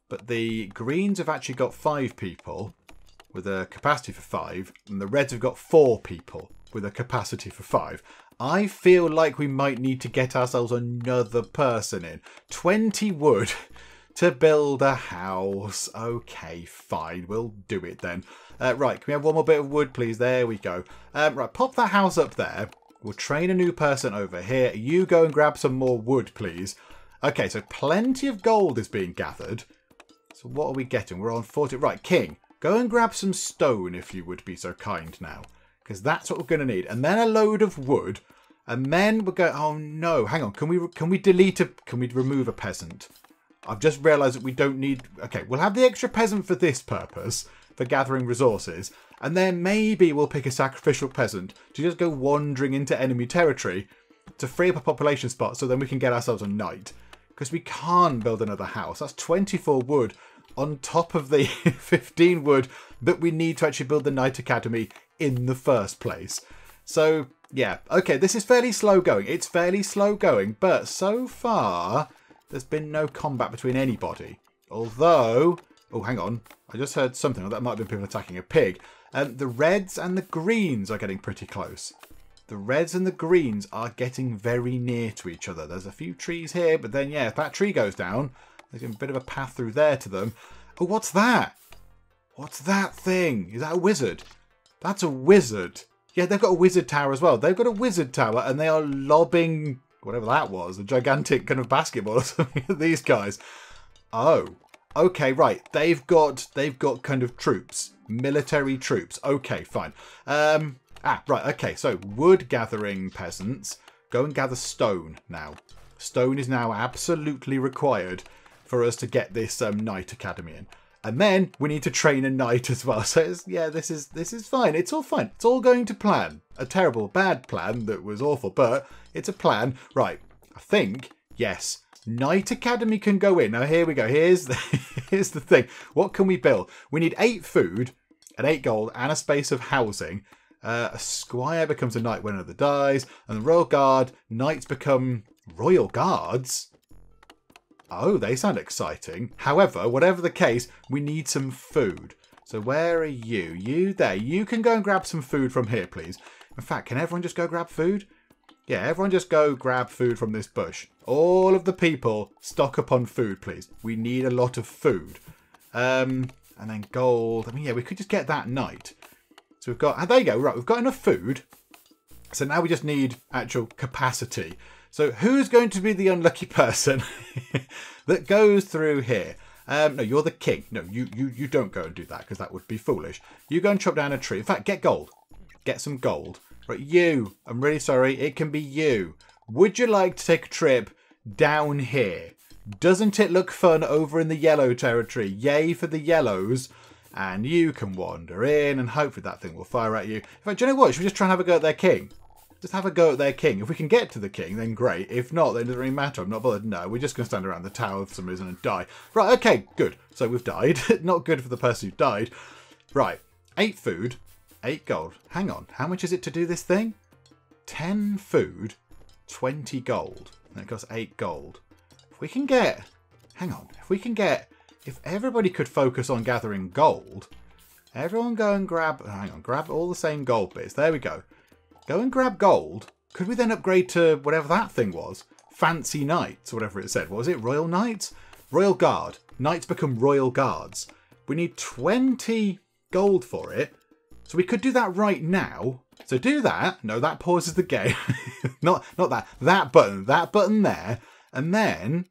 but the greens have actually got five people with a capacity for five, and the reds have got four people with a capacity for five. I feel like we might need to get ourselves another person in. 20 wood to build a house. Okay, fine, we'll do it then. Uh, right, can we have one more bit of wood, please? There we go. Um, right, pop that house up there. We'll train a new person over here. You go and grab some more wood, please. Okay, so plenty of gold is being gathered. So what are we getting? We're on 40. Right, King, go and grab some stone if you would be so kind now. Because that's what we're going to need. And then a load of wood. And then we're going... Oh, no. Hang on. Can we can we delete a... Can we remove a peasant? I've just realised that we don't need... Okay, we'll have the extra peasant for this purpose for gathering resources, and then maybe we'll pick a sacrificial peasant to just go wandering into enemy territory to free up a population spot so then we can get ourselves a knight. Because we can't build another house. That's 24 wood on top of the 15 wood that we need to actually build the Knight Academy in the first place. So, yeah, okay, this is fairly slow going. It's fairly slow going, but so far, there's been no combat between anybody. Although, oh, hang on, I just heard something. That might have been people attacking a pig. Um, the reds and the greens are getting pretty close. The reds and the greens are getting very near to each other. There's a few trees here, but then, yeah, if that tree goes down, there's a bit of a path through there to them. Oh, what's that? What's that thing? Is that a wizard? That's a wizard. Yeah, they've got a wizard tower as well. They've got a wizard tower, and they are lobbing whatever that was, a gigantic kind of basketball or something at these guys. Oh, Okay, right. They've got they've got kind of troops, military troops. Okay, fine. Um, ah, right. Okay, so wood gathering peasants go and gather stone now. Stone is now absolutely required for us to get this um, knight academy in. And then we need to train a knight as well. So yeah, this is this is fine. It's all fine. It's all going to plan. A terrible, bad plan that was awful, but it's a plan. Right. I think yes. Knight Academy can go in. Now here we go. Here's the, here's the thing. What can we build? We need eight food, and eight gold, and a space of housing. Uh, a squire becomes a knight when another dies, and the royal guard knights become royal guards. Oh, they sound exciting. However, whatever the case, we need some food. So where are you? You there. You can go and grab some food from here, please. In fact, can everyone just go grab food? Yeah, everyone just go grab food from this bush. All of the people, stock up on food, please. We need a lot of food. Um, and then gold. I mean, yeah, we could just get that knight. So we've got, oh, there you go, right, we've got enough food. So now we just need actual capacity. So who's going to be the unlucky person that goes through here? Um, no, you're the king. No, you, you, you don't go and do that because that would be foolish. You go and chop down a tree. In fact, get gold. Get some gold. Right, you. I'm really sorry. It can be you. Would you like to take a trip down here? Doesn't it look fun over in the yellow territory? Yay for the yellows. And you can wander in and hopefully that thing will fire at you. In fact, do you know what? Should we just try and have a go at their king? Just have a go at their king. If we can get to the king, then great. If not, then it doesn't really matter. I'm not bothered. No, we're just going to stand around the tower for some reason and die. Right, okay, good. So we've died. not good for the person who died. Right, eight food. Eight gold. Hang on. How much is it to do this thing? Ten food, 20 gold. And it costs eight gold. If we can get... Hang on. If we can get if everybody could focus on gathering gold, everyone go and grab, hang on, grab all the same gold bits. There we go. Go and grab gold. Could we then upgrade to whatever that thing was? Fancy Knights, whatever it said. What was it? Royal Knights? Royal Guard. Knights become Royal Guards. We need 20 gold for it. So we could do that right now. So do that. No, that pauses the game. not not that. That button. That button there. And then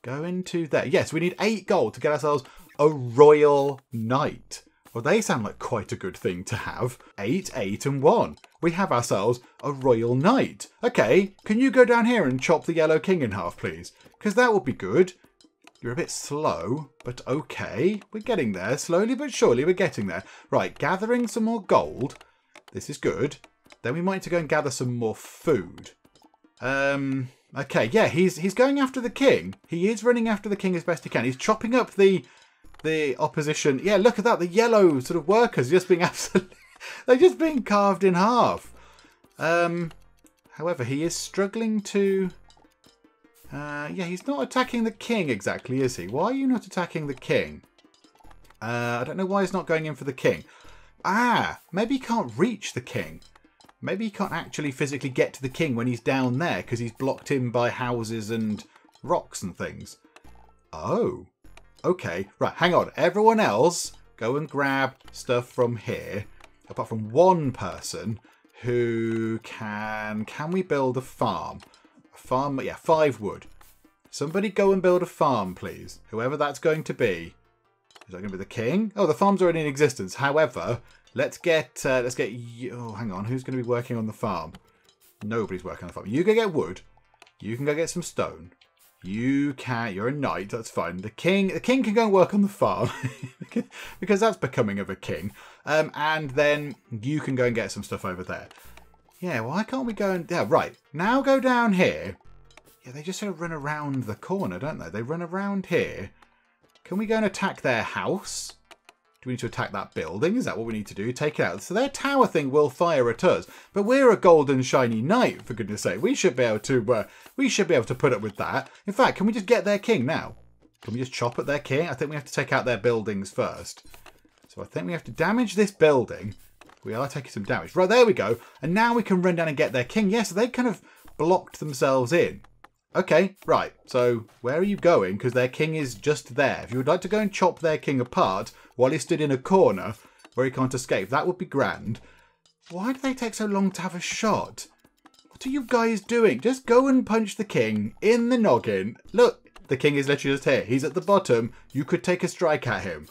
go into there. Yes, we need eight gold to get ourselves a Royal Knight. Well, they sound like quite a good thing to have. Eight, eight, and one. We have ourselves a Royal Knight. Okay, can you go down here and chop the Yellow King in half, please? Because that would be good. You're a bit slow, but okay. We're getting there. Slowly but surely, we're getting there. Right, gathering some more gold. This is good. Then we might need to go and gather some more food. Um, okay, yeah, he's he's going after the king. He is running after the king as best he can. He's chopping up the the opposition. Yeah, look at that. The yellow sort of workers just being absolutely... they're just been carved in half. Um, however, he is struggling to uh, yeah, he's not attacking the king exactly, is he? Why are you not attacking the king? Uh, I don't know why he's not going in for the king. Ah, maybe he can't reach the king. Maybe he can't actually physically get to the king when he's down there because he's blocked in by houses and rocks and things. Oh, okay. Right, hang on. Everyone else, go and grab stuff from here. Apart from one person who can... Can we build a farm? A farm. Yeah, five wood. Somebody go and build a farm, please. Whoever that's going to be. Is that going to be the king? Oh, the farm's already in existence. However, let's get uh, let's get. Oh, hang on. Who's going to be working on the farm? Nobody's working on the farm. You go get wood. You can go get some stone. You can. You're a knight. That's fine. The king. The king can go and work on the farm because that's becoming of a king. Um, and then you can go and get some stuff over there. Yeah, why can't we go and... Yeah, right. Now go down here. Yeah, they just sort of run around the corner, don't they? They run around here. Can we go and attack their house? Do we need to attack that building? Is that what we need to do? Take it out. So their tower thing will fire at us. But we're a golden shiny knight, for goodness sake. We should be able to uh, we should be able to put up with that. In fact, can we just get their king now? Can we just chop at their king? I think we have to take out their buildings first. So I think we have to damage this building we are taking some damage. Right, there we go. And now we can run down and get their king. Yes, yeah, so they kind of blocked themselves in. Okay, right. So where are you going? Because their king is just there. If you would like to go and chop their king apart while he stood in a corner where he can't escape, that would be grand. Why do they take so long to have a shot? What are you guys doing? Just go and punch the king in the noggin. Look, the king is literally just here. He's at the bottom. You could take a strike at him.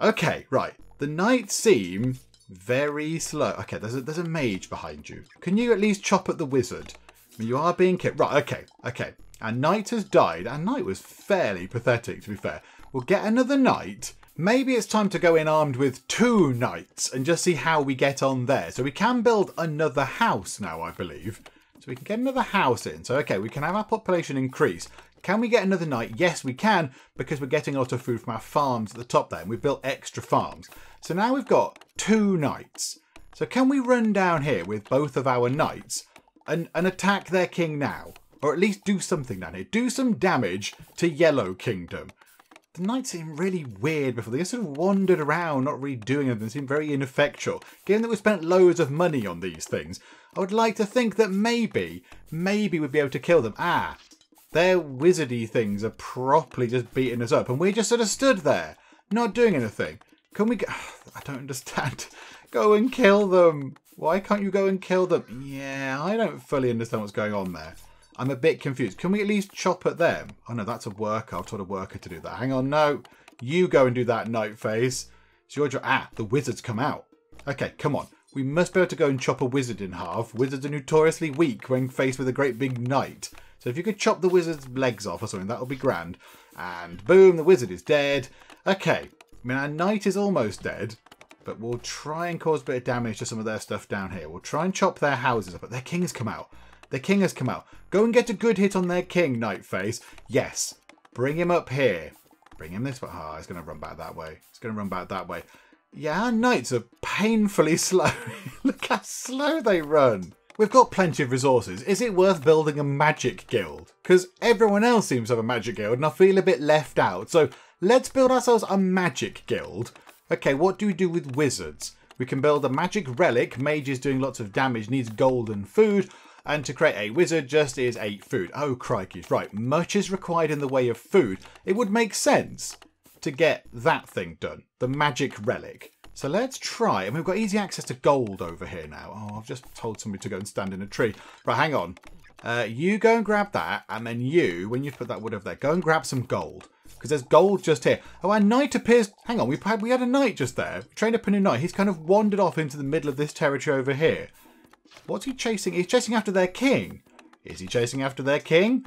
Okay, right. The knights seem very slow. Okay, there's a, there's a mage behind you. Can you at least chop at the wizard? I mean, you are being kicked. Right, okay, okay. And knight has died. And knight was fairly pathetic, to be fair. We'll get another knight. Maybe it's time to go in armed with two knights and just see how we get on there. So we can build another house now, I believe. So we can get another house in. So, okay, we can have our population increase. Can we get another knight? Yes, we can, because we're getting a lot of food from our farms at the top there, and we've built extra farms. So now we've got two knights. So can we run down here with both of our knights and, and attack their king now? Or at least do something down here. Do some damage to Yellow Kingdom. The knights seem really weird before. They just sort of wandered around, not really doing anything. They seem very ineffectual. Given that we spent loads of money on these things, I would like to think that maybe, maybe we'd be able to kill them. Ah, their wizardy things are properly just beating us up, and we just sort of stood there, not doing anything. Can we go? I don't understand. Go and kill them. Why can't you go and kill them? Yeah, I don't fully understand what's going on there. I'm a bit confused. Can we at least chop at them? Oh no, that's a worker. I've told a worker to do that. Hang on, no. You go and do that, Night Face. It's your job. Ah, the wizards come out. Okay, come on. We must be able to go and chop a wizard in half. Wizards are notoriously weak when faced with a great big knight. So if you could chop the wizard's legs off or something, that would be grand. And boom, the wizard is dead. Okay, I mean, our knight is almost dead, but we'll try and cause a bit of damage to some of their stuff down here. We'll try and chop their houses up, but their king has come out. Their king has come out. Go and get a good hit on their king, knight Nightface. Yes, bring him up here. Bring him this way. Ah, oh, he's going to run back that way. He's going to run back that way. Yeah, our knights are painfully slow. Look how slow they run. We've got plenty of resources. Is it worth building a magic guild? Because everyone else seems to have a magic guild and I feel a bit left out. So let's build ourselves a magic guild. Okay, what do we do with wizards? We can build a magic relic. Mage is doing lots of damage, needs gold and food. And to create a wizard just is eight food. Oh, crikey. Right, much is required in the way of food. It would make sense to get that thing done. The magic relic. So let's try. And we've got easy access to gold over here now. Oh, I've just told somebody to go and stand in a tree. Right, hang on. Uh, you go and grab that. And then you, when you put that wood over there, go and grab some gold because there's gold just here. Oh, our knight appears. Hang on, we had we had a knight just there. trained up a new knight. He's kind of wandered off into the middle of this territory over here. What's he chasing? He's chasing after their king. Is he chasing after their king?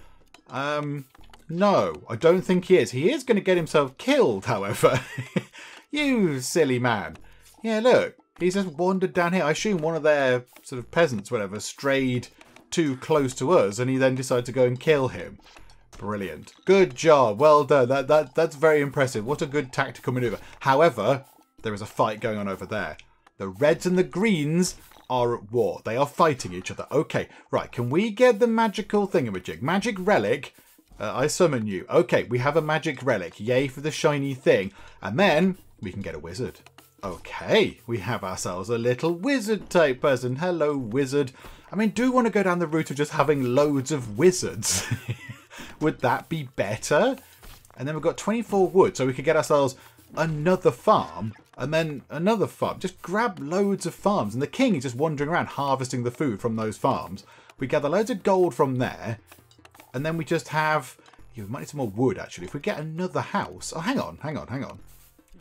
Um, no, I don't think he is. He is going to get himself killed, however. you silly man. Yeah, look, he's just wandered down here. I assume one of their sort of peasants, whatever, strayed too close to us, and he then decided to go and kill him. Brilliant. Good job. Well done. That, that, that's very impressive. What a good tactical maneuver. However, there is a fight going on over there. The reds and the greens are at war. They are fighting each other. Okay, right. Can we get the magical thingamajig? Magic relic. Uh, I summon you. Okay, we have a magic relic. Yay for the shiny thing. And then we can get a wizard. Okay, we have ourselves a little wizard type person. Hello, wizard. I mean, do you want to go down the route of just having loads of wizards. Would that be better? And then we've got 24 wood, so we could get ourselves another farm and then another farm. Just grab loads of farms. And the king is just wandering around harvesting the food from those farms. We gather loads of gold from there. And then we just have... We might need some more wood, actually. If we get another house... Oh, hang on, hang on, hang on.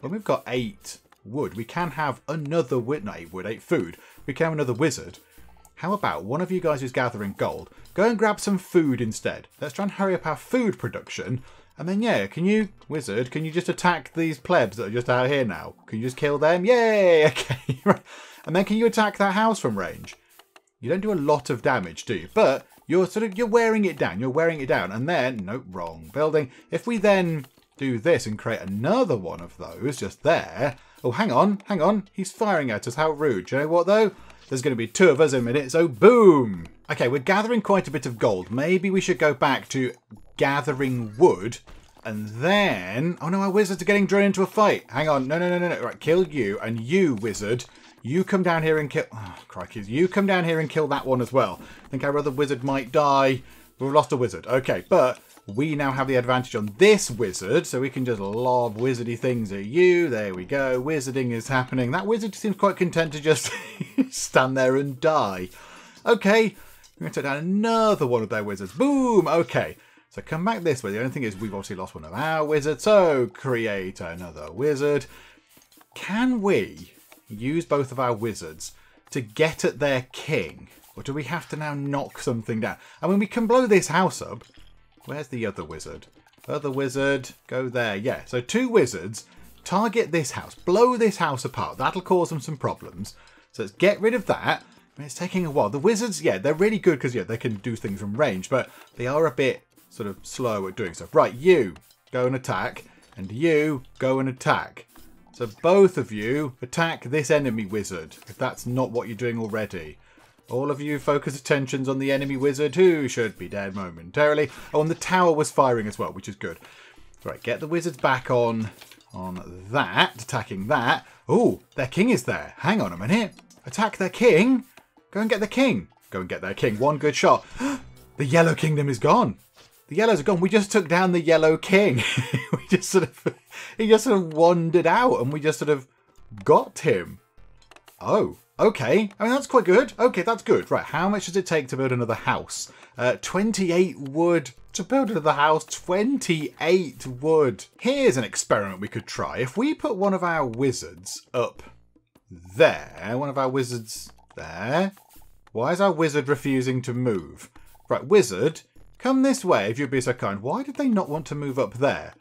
When we've got eight wood, we can have another... Wood, not eight wood, eight food. We can have another wizard. How about one of you guys who's gathering gold, go and grab some food instead. Let's try and hurry up our food production. And then, yeah, can you, wizard, can you just attack these plebs that are just out here now? Can you just kill them? Yay! Okay. and then can you attack that house from range? You don't do a lot of damage, do you? But you're sort of, you're wearing it down. You're wearing it down. And then, nope, wrong building. If we then do this and create another one of those just there. Oh, hang on, hang on. He's firing at us. How rude. Do you know what, though? There's going to be two of us in a minute, so boom! Okay, we're gathering quite a bit of gold. Maybe we should go back to gathering wood and then... Oh no, our wizards are getting drawn into a fight. Hang on. No, no, no, no, no. Right, kill you. And you, wizard, you come down here and kill... Oh, crikey. You come down here and kill that one as well. I think our other wizard might die. We've lost a wizard. Okay, but we now have the advantage on this wizard, so we can just lob wizardy things at you. There we go. Wizarding is happening. That wizard seems quite content to just stand there and die. Okay, we're going to take down another one of their wizards. Boom! Okay, so come back this way. The only thing is we've obviously lost one of our wizards, so create another wizard. Can we use both of our wizards to get at their king? Or do we have to now knock something down? I mean, we can blow this house up, Where's the other wizard? Other wizard, go there. Yeah, so two wizards target this house, blow this house apart. That'll cause them some problems. So let's get rid of that. I mean, it's taking a while. The wizards, yeah, they're really good because, yeah, they can do things from range, but they are a bit sort of slow at doing stuff. Right, you go and attack, and you go and attack. So both of you attack this enemy wizard, if that's not what you're doing already. All of you focus attentions on the enemy wizard, who should be dead momentarily. Oh, and the tower was firing as well, which is good. Right, get the wizards back on on that, attacking that. Oh, their king is there. Hang on a minute. Attack their king. Go and get the king. Go and get their king. One good shot. the yellow kingdom is gone. The yellows are gone. We just took down the yellow king. we just sort of, he just sort of wandered out and we just sort of got him. Oh, Okay, I mean, that's quite good. Okay, that's good. Right, how much does it take to build another house? Uh, 28 wood to build another house. 28 wood. Here's an experiment we could try. If we put one of our wizards up there, one of our wizards there. Why is our wizard refusing to move? Right, wizard, come this way if you'd be so kind. Why did they not want to move up there?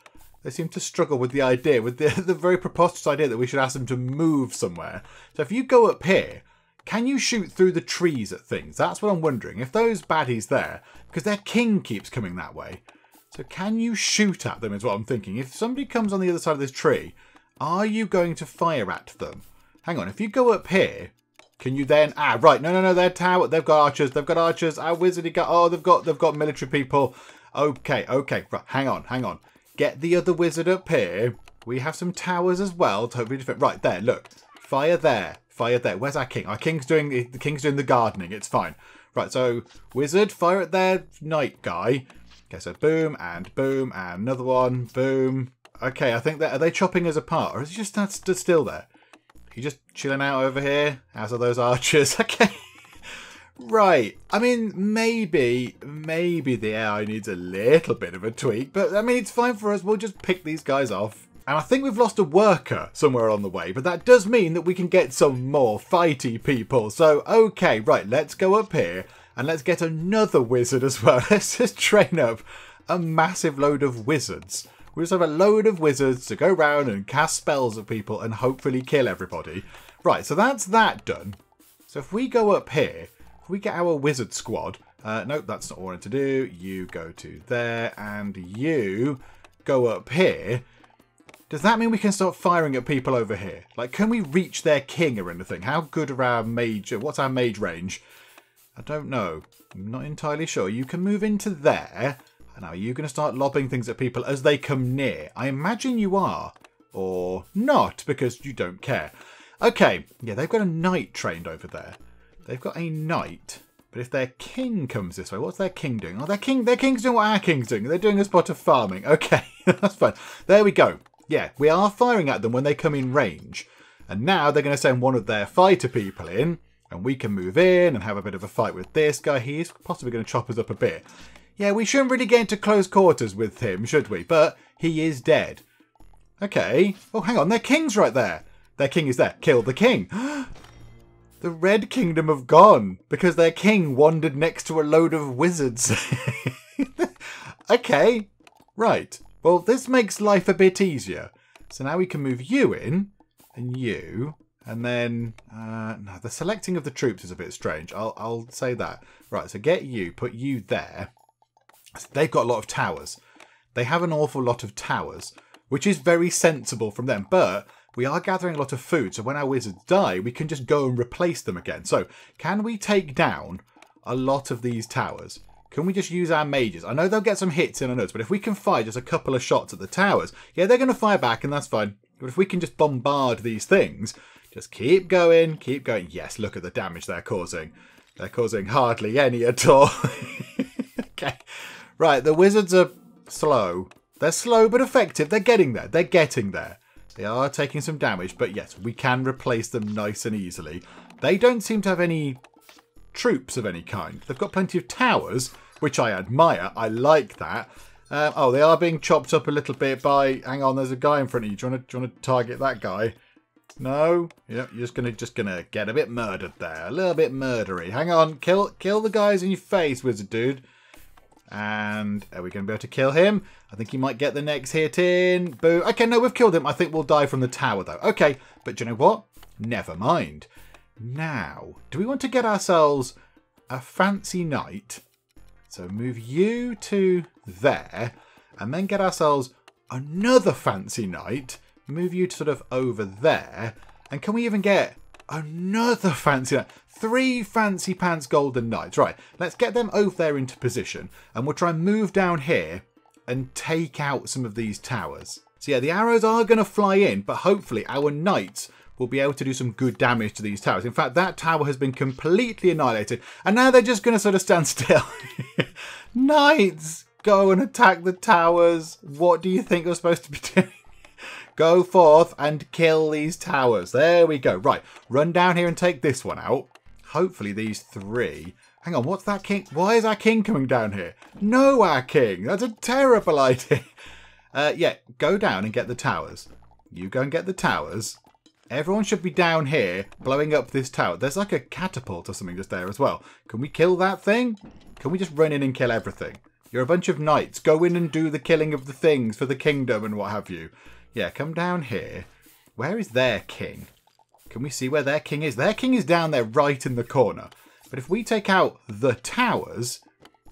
They seem to struggle with the idea, with the, the very preposterous idea that we should ask them to move somewhere. So if you go up here, can you shoot through the trees at things? That's what I'm wondering. If those baddies there, because their king keeps coming that way. So can you shoot at them is what I'm thinking. If somebody comes on the other side of this tree, are you going to fire at them? Hang on, if you go up here, can you then ah right, no no no, they're tower they've got archers, they've got archers, our wizard got oh they've got they've got military people. Okay, okay, right, hang on, hang on. Get the other wizard up here. We have some towers as well. Totally different. Right, there, look. Fire there. Fire there. Where's our king? Our king's doing the, the king's doing the gardening. It's fine. Right, so wizard, fire at their knight guy. Okay, so boom and boom and another one. Boom. Okay, I think that are they chopping us apart or is he just stood still there? You just chilling out over here? As are those archers? Okay. Right. I mean, maybe, maybe the AI needs a little bit of a tweak, but I mean, it's fine for us. We'll just pick these guys off. And I think we've lost a worker somewhere on the way, but that does mean that we can get some more fighty people. So, okay, right, let's go up here and let's get another wizard as well. Let's just train up a massive load of wizards. We just have a load of wizards to go around and cast spells at people and hopefully kill everybody. Right, so that's that done. So if we go up here, we get our wizard squad. Uh, nope, that's not what I wanted to do. You go to there, and you go up here. Does that mean we can start firing at people over here? Like, can we reach their king or anything? How good are our mage? What's our mage range? I don't know. I'm not entirely sure. You can move into there. And are you going to start lobbing things at people as they come near? I imagine you are. Or not, because you don't care. Okay, yeah, they've got a knight trained over there. They've got a knight. But if their king comes this way, what's their king doing? Oh, their king, their king's doing what our king's doing. They're doing a spot of farming. Okay, that's fine. There we go. Yeah, we are firing at them when they come in range. And now they're going to send one of their fighter people in. And we can move in and have a bit of a fight with this guy. He's possibly going to chop us up a bit. Yeah, we shouldn't really get into close quarters with him, should we? But he is dead. Okay. Oh, hang on. Their king's right there. Their king is there. Kill the king. The Red Kingdom have gone because their king wandered next to a load of wizards. okay, right. Well, this makes life a bit easier. So now we can move you in and you, and then uh, no, the selecting of the troops is a bit strange. I'll I'll say that. Right. So get you, put you there. they've got a lot of towers. They have an awful lot of towers, which is very sensible from them. But we are gathering a lot of food, so when our wizards die, we can just go and replace them again. So, can we take down a lot of these towers? Can we just use our mages? I know they'll get some hits in on us, but if we can fire just a couple of shots at the towers, yeah, they're going to fire back, and that's fine. But if we can just bombard these things, just keep going, keep going. Yes, look at the damage they're causing. They're causing hardly any at all. okay. Right, the wizards are slow. They're slow but effective. They're getting there. They're getting there. They are taking some damage, but yes, we can replace them nice and easily. They don't seem to have any troops of any kind. They've got plenty of towers, which I admire. I like that. Um, oh, they are being chopped up a little bit by... Hang on, there's a guy in front of you. Do you want to, you want to target that guy? No? Yeah, you're just gonna just gonna get a bit murdered there. A little bit murdery. Hang on, kill kill the guys in your face, wizard dude. And are we going to be able to kill him? I think he might get the next hit in. Boo. Okay, no, we've killed him. I think we'll die from the tower, though. Okay, but you know what? Never mind. Now, do we want to get ourselves a fancy knight? So move you to there, and then get ourselves another fancy knight. Move you to sort of over there. And can we even get another fancy knight? Three fancy pants golden knights. Right, let's get them over there into position and we'll try and move down here and take out some of these towers. So yeah, the arrows are going to fly in, but hopefully our knights will be able to do some good damage to these towers. In fact, that tower has been completely annihilated, and now they're just going to sort of stand still. knights, go and attack the towers. What do you think you're supposed to be doing? Go forth and kill these towers. There we go. Right, run down here and take this one out hopefully these three... Hang on, what's that king? Why is our king coming down here? No, our king! That's a terrible idea. Uh, yeah, go down and get the towers. You go and get the towers. Everyone should be down here blowing up this tower. There's like a catapult or something just there as well. Can we kill that thing? Can we just run in and kill everything? You're a bunch of knights. Go in and do the killing of the things for the kingdom and what have you. Yeah, come down here. Where is their king? Can we see where their king is? Their king is down there right in the corner. But if we take out the towers,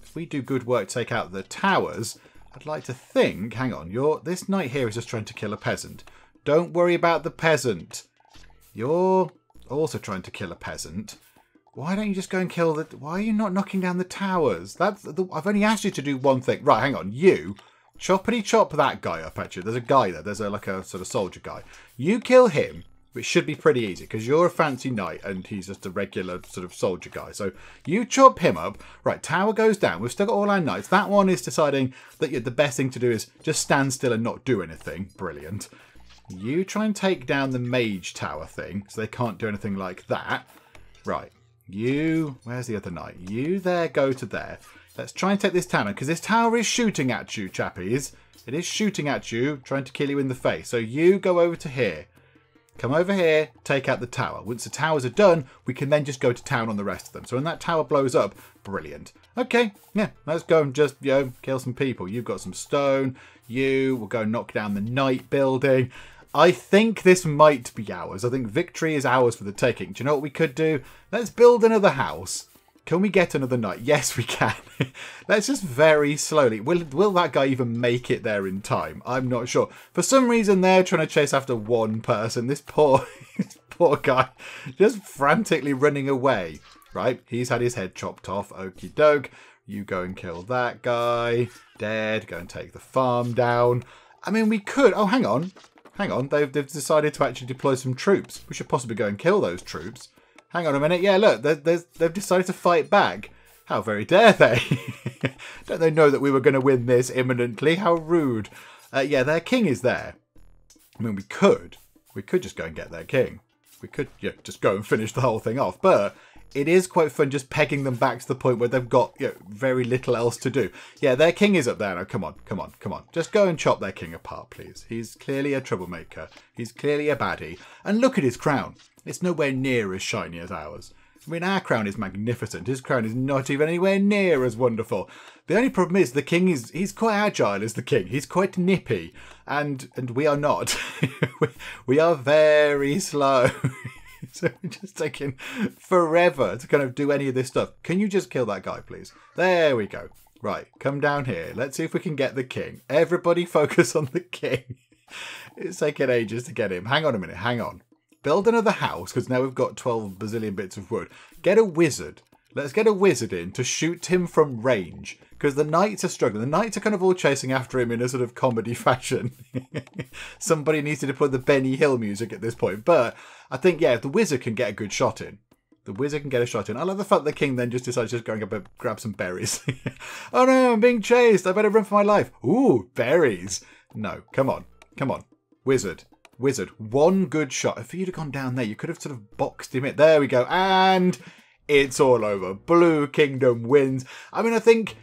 if we do good work take out the towers, I'd like to think, hang on, you're, this knight here is just trying to kill a peasant. Don't worry about the peasant. You're also trying to kill a peasant. Why don't you just go and kill the... Why are you not knocking down the towers? That's the, I've only asked you to do one thing. Right, hang on. You, choppity chop that guy up, actually. There's a guy there. There's a like a sort of soldier guy. You kill him, which should be pretty easy because you're a fancy knight and he's just a regular sort of soldier guy. So you chop him up. Right, tower goes down. We've still got all our knights. That one is deciding that the best thing to do is just stand still and not do anything. Brilliant. You try and take down the mage tower thing so they can't do anything like that. Right. You, where's the other knight? You there, go to there. Let's try and take this tower because this tower is shooting at you, chappies. It is shooting at you, trying to kill you in the face. So you go over to here. Come over here, take out the tower. Once the towers are done, we can then just go to town on the rest of them. So when that tower blows up, brilliant. Okay, yeah, let's go and just, you know, kill some people. You've got some stone. You will go knock down the knight building. I think this might be ours. I think victory is ours for the taking. Do you know what we could do? Let's build another house. Can we get another knight? Yes, we can. Let's just very slowly. Will will that guy even make it there in time? I'm not sure. For some reason, they're trying to chase after one person. This poor, this poor guy, just frantically running away. Right? He's had his head chopped off. Okie doke. You go and kill that guy. Dead. Go and take the farm down. I mean, we could. Oh, hang on. Hang on. They've, they've decided to actually deploy some troops. We should possibly go and kill those troops. Hang on a minute. Yeah, look, they've decided to fight back. How very dare they? Don't they know that we were going to win this imminently? How rude. Uh, yeah, their king is there. I mean, we could. We could just go and get their king. We could yeah, just go and finish the whole thing off. But it is quite fun just pegging them back to the point where they've got you know, very little else to do. Yeah, their king is up there now. Come on, come on, come on. Just go and chop their king apart, please. He's clearly a troublemaker. He's clearly a baddie. And look at his crown. It's nowhere near as shiny as ours. I mean, our crown is magnificent. His crown is not even anywhere near as wonderful. The only problem is the king is he's quite agile as the king. He's quite nippy, and and we are not. we, we are very slow. so we're just taking forever to kind of do any of this stuff. Can you just kill that guy, please? There we go. Right, come down here. Let's see if we can get the king. Everybody focus on the king. it's taking ages to get him. Hang on a minute. Hang on build another house because now we've got 12 bazillion bits of wood. Get a wizard. Let's get a wizard in to shoot him from range because the knights are struggling. The knights are kind of all chasing after him in a sort of comedy fashion. Somebody needs to deploy the Benny Hill music at this point. But I think, yeah, the wizard can get a good shot in, the wizard can get a shot in. I love the fact the king then just decides just going up and grab some berries. oh no, I'm being chased. I better run for my life. Ooh, berries. No, come on. Come on. Wizard, Wizard, one good shot. If you'd have gone down there, you could have sort of boxed him in. There we go. And it's all over. Blue Kingdom wins. I mean, I think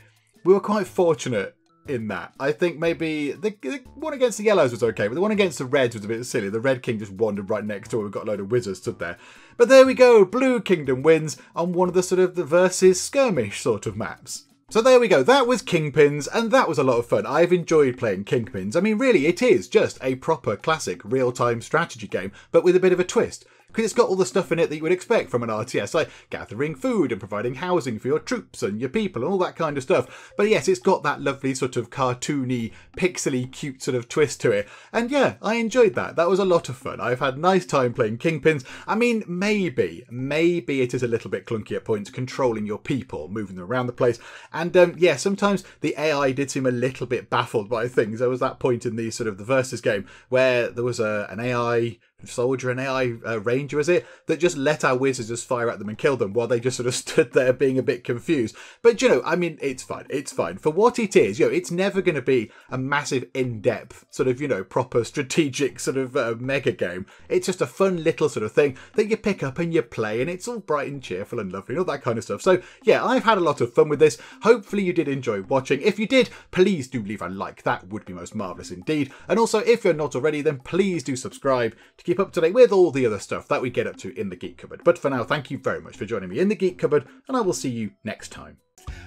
we were quite fortunate in that. I think maybe the, the, one against the yellows was okay, but the one against the reds was a bit silly. The red king just wandered right next door. We've got a load of wizards stood there. But there we go. Blue Kingdom wins on one of the sort of the versus skirmish sort of maps. So there we go, that was King Pins, and that was a lot of fun. I've enjoyed playing King Pins. I mean, really, it is just a proper classic real-time strategy game, but with a bit of a twist because it's got all the stuff in it that you would expect from an RTS, like gathering food and providing housing for your troops and your people and all that kind of stuff. But yes, it's got that lovely sort of cartoony, pixely, cute sort of twist to it. And yeah, I enjoyed that. That was a lot of fun. I've had a nice time playing King Pins. I mean, maybe, maybe it is a little bit clunky at points controlling your people, moving them around the place. And um, yeah, sometimes the AI did seem a little bit baffled by things. There was that point in the sort of the versus game where there was a, an AI soldier and AI uh, ranger, is it, that just let our wizards just fire at them and kill them while they just sort of stood there being a bit confused. But you know, I mean, it's fine. It's fine for what it is. You know, it's never going to be a massive, in-depth sort of you know proper strategic sort of uh, mega game. It's just a fun little sort of thing that you pick up and you play, and it's all bright and cheerful and lovely and all that kind of stuff. So yeah, I've had a lot of fun with this. Hopefully you did enjoy watching. If you did, please do leave a like. That would be most marvelous indeed. And also, if you're not already, then please do subscribe to keep keep up to date with all the other stuff that we get up to in the Geek Cupboard. But for now, thank you very much for joining me in the Geek Cupboard, and I will see you next time.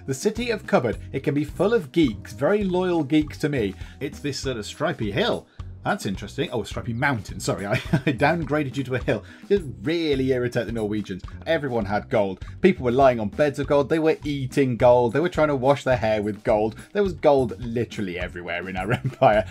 The city of Cupboard, it can be full of geeks, very loyal geeks to me. It's this sort of stripy hill that's interesting. Oh, Stripy Mountain. Sorry, I, I downgraded you to a hill. Just really irritate the Norwegians. Everyone had gold. People were lying on beds of gold. They were eating gold. They were trying to wash their hair with gold. There was gold literally everywhere in our empire.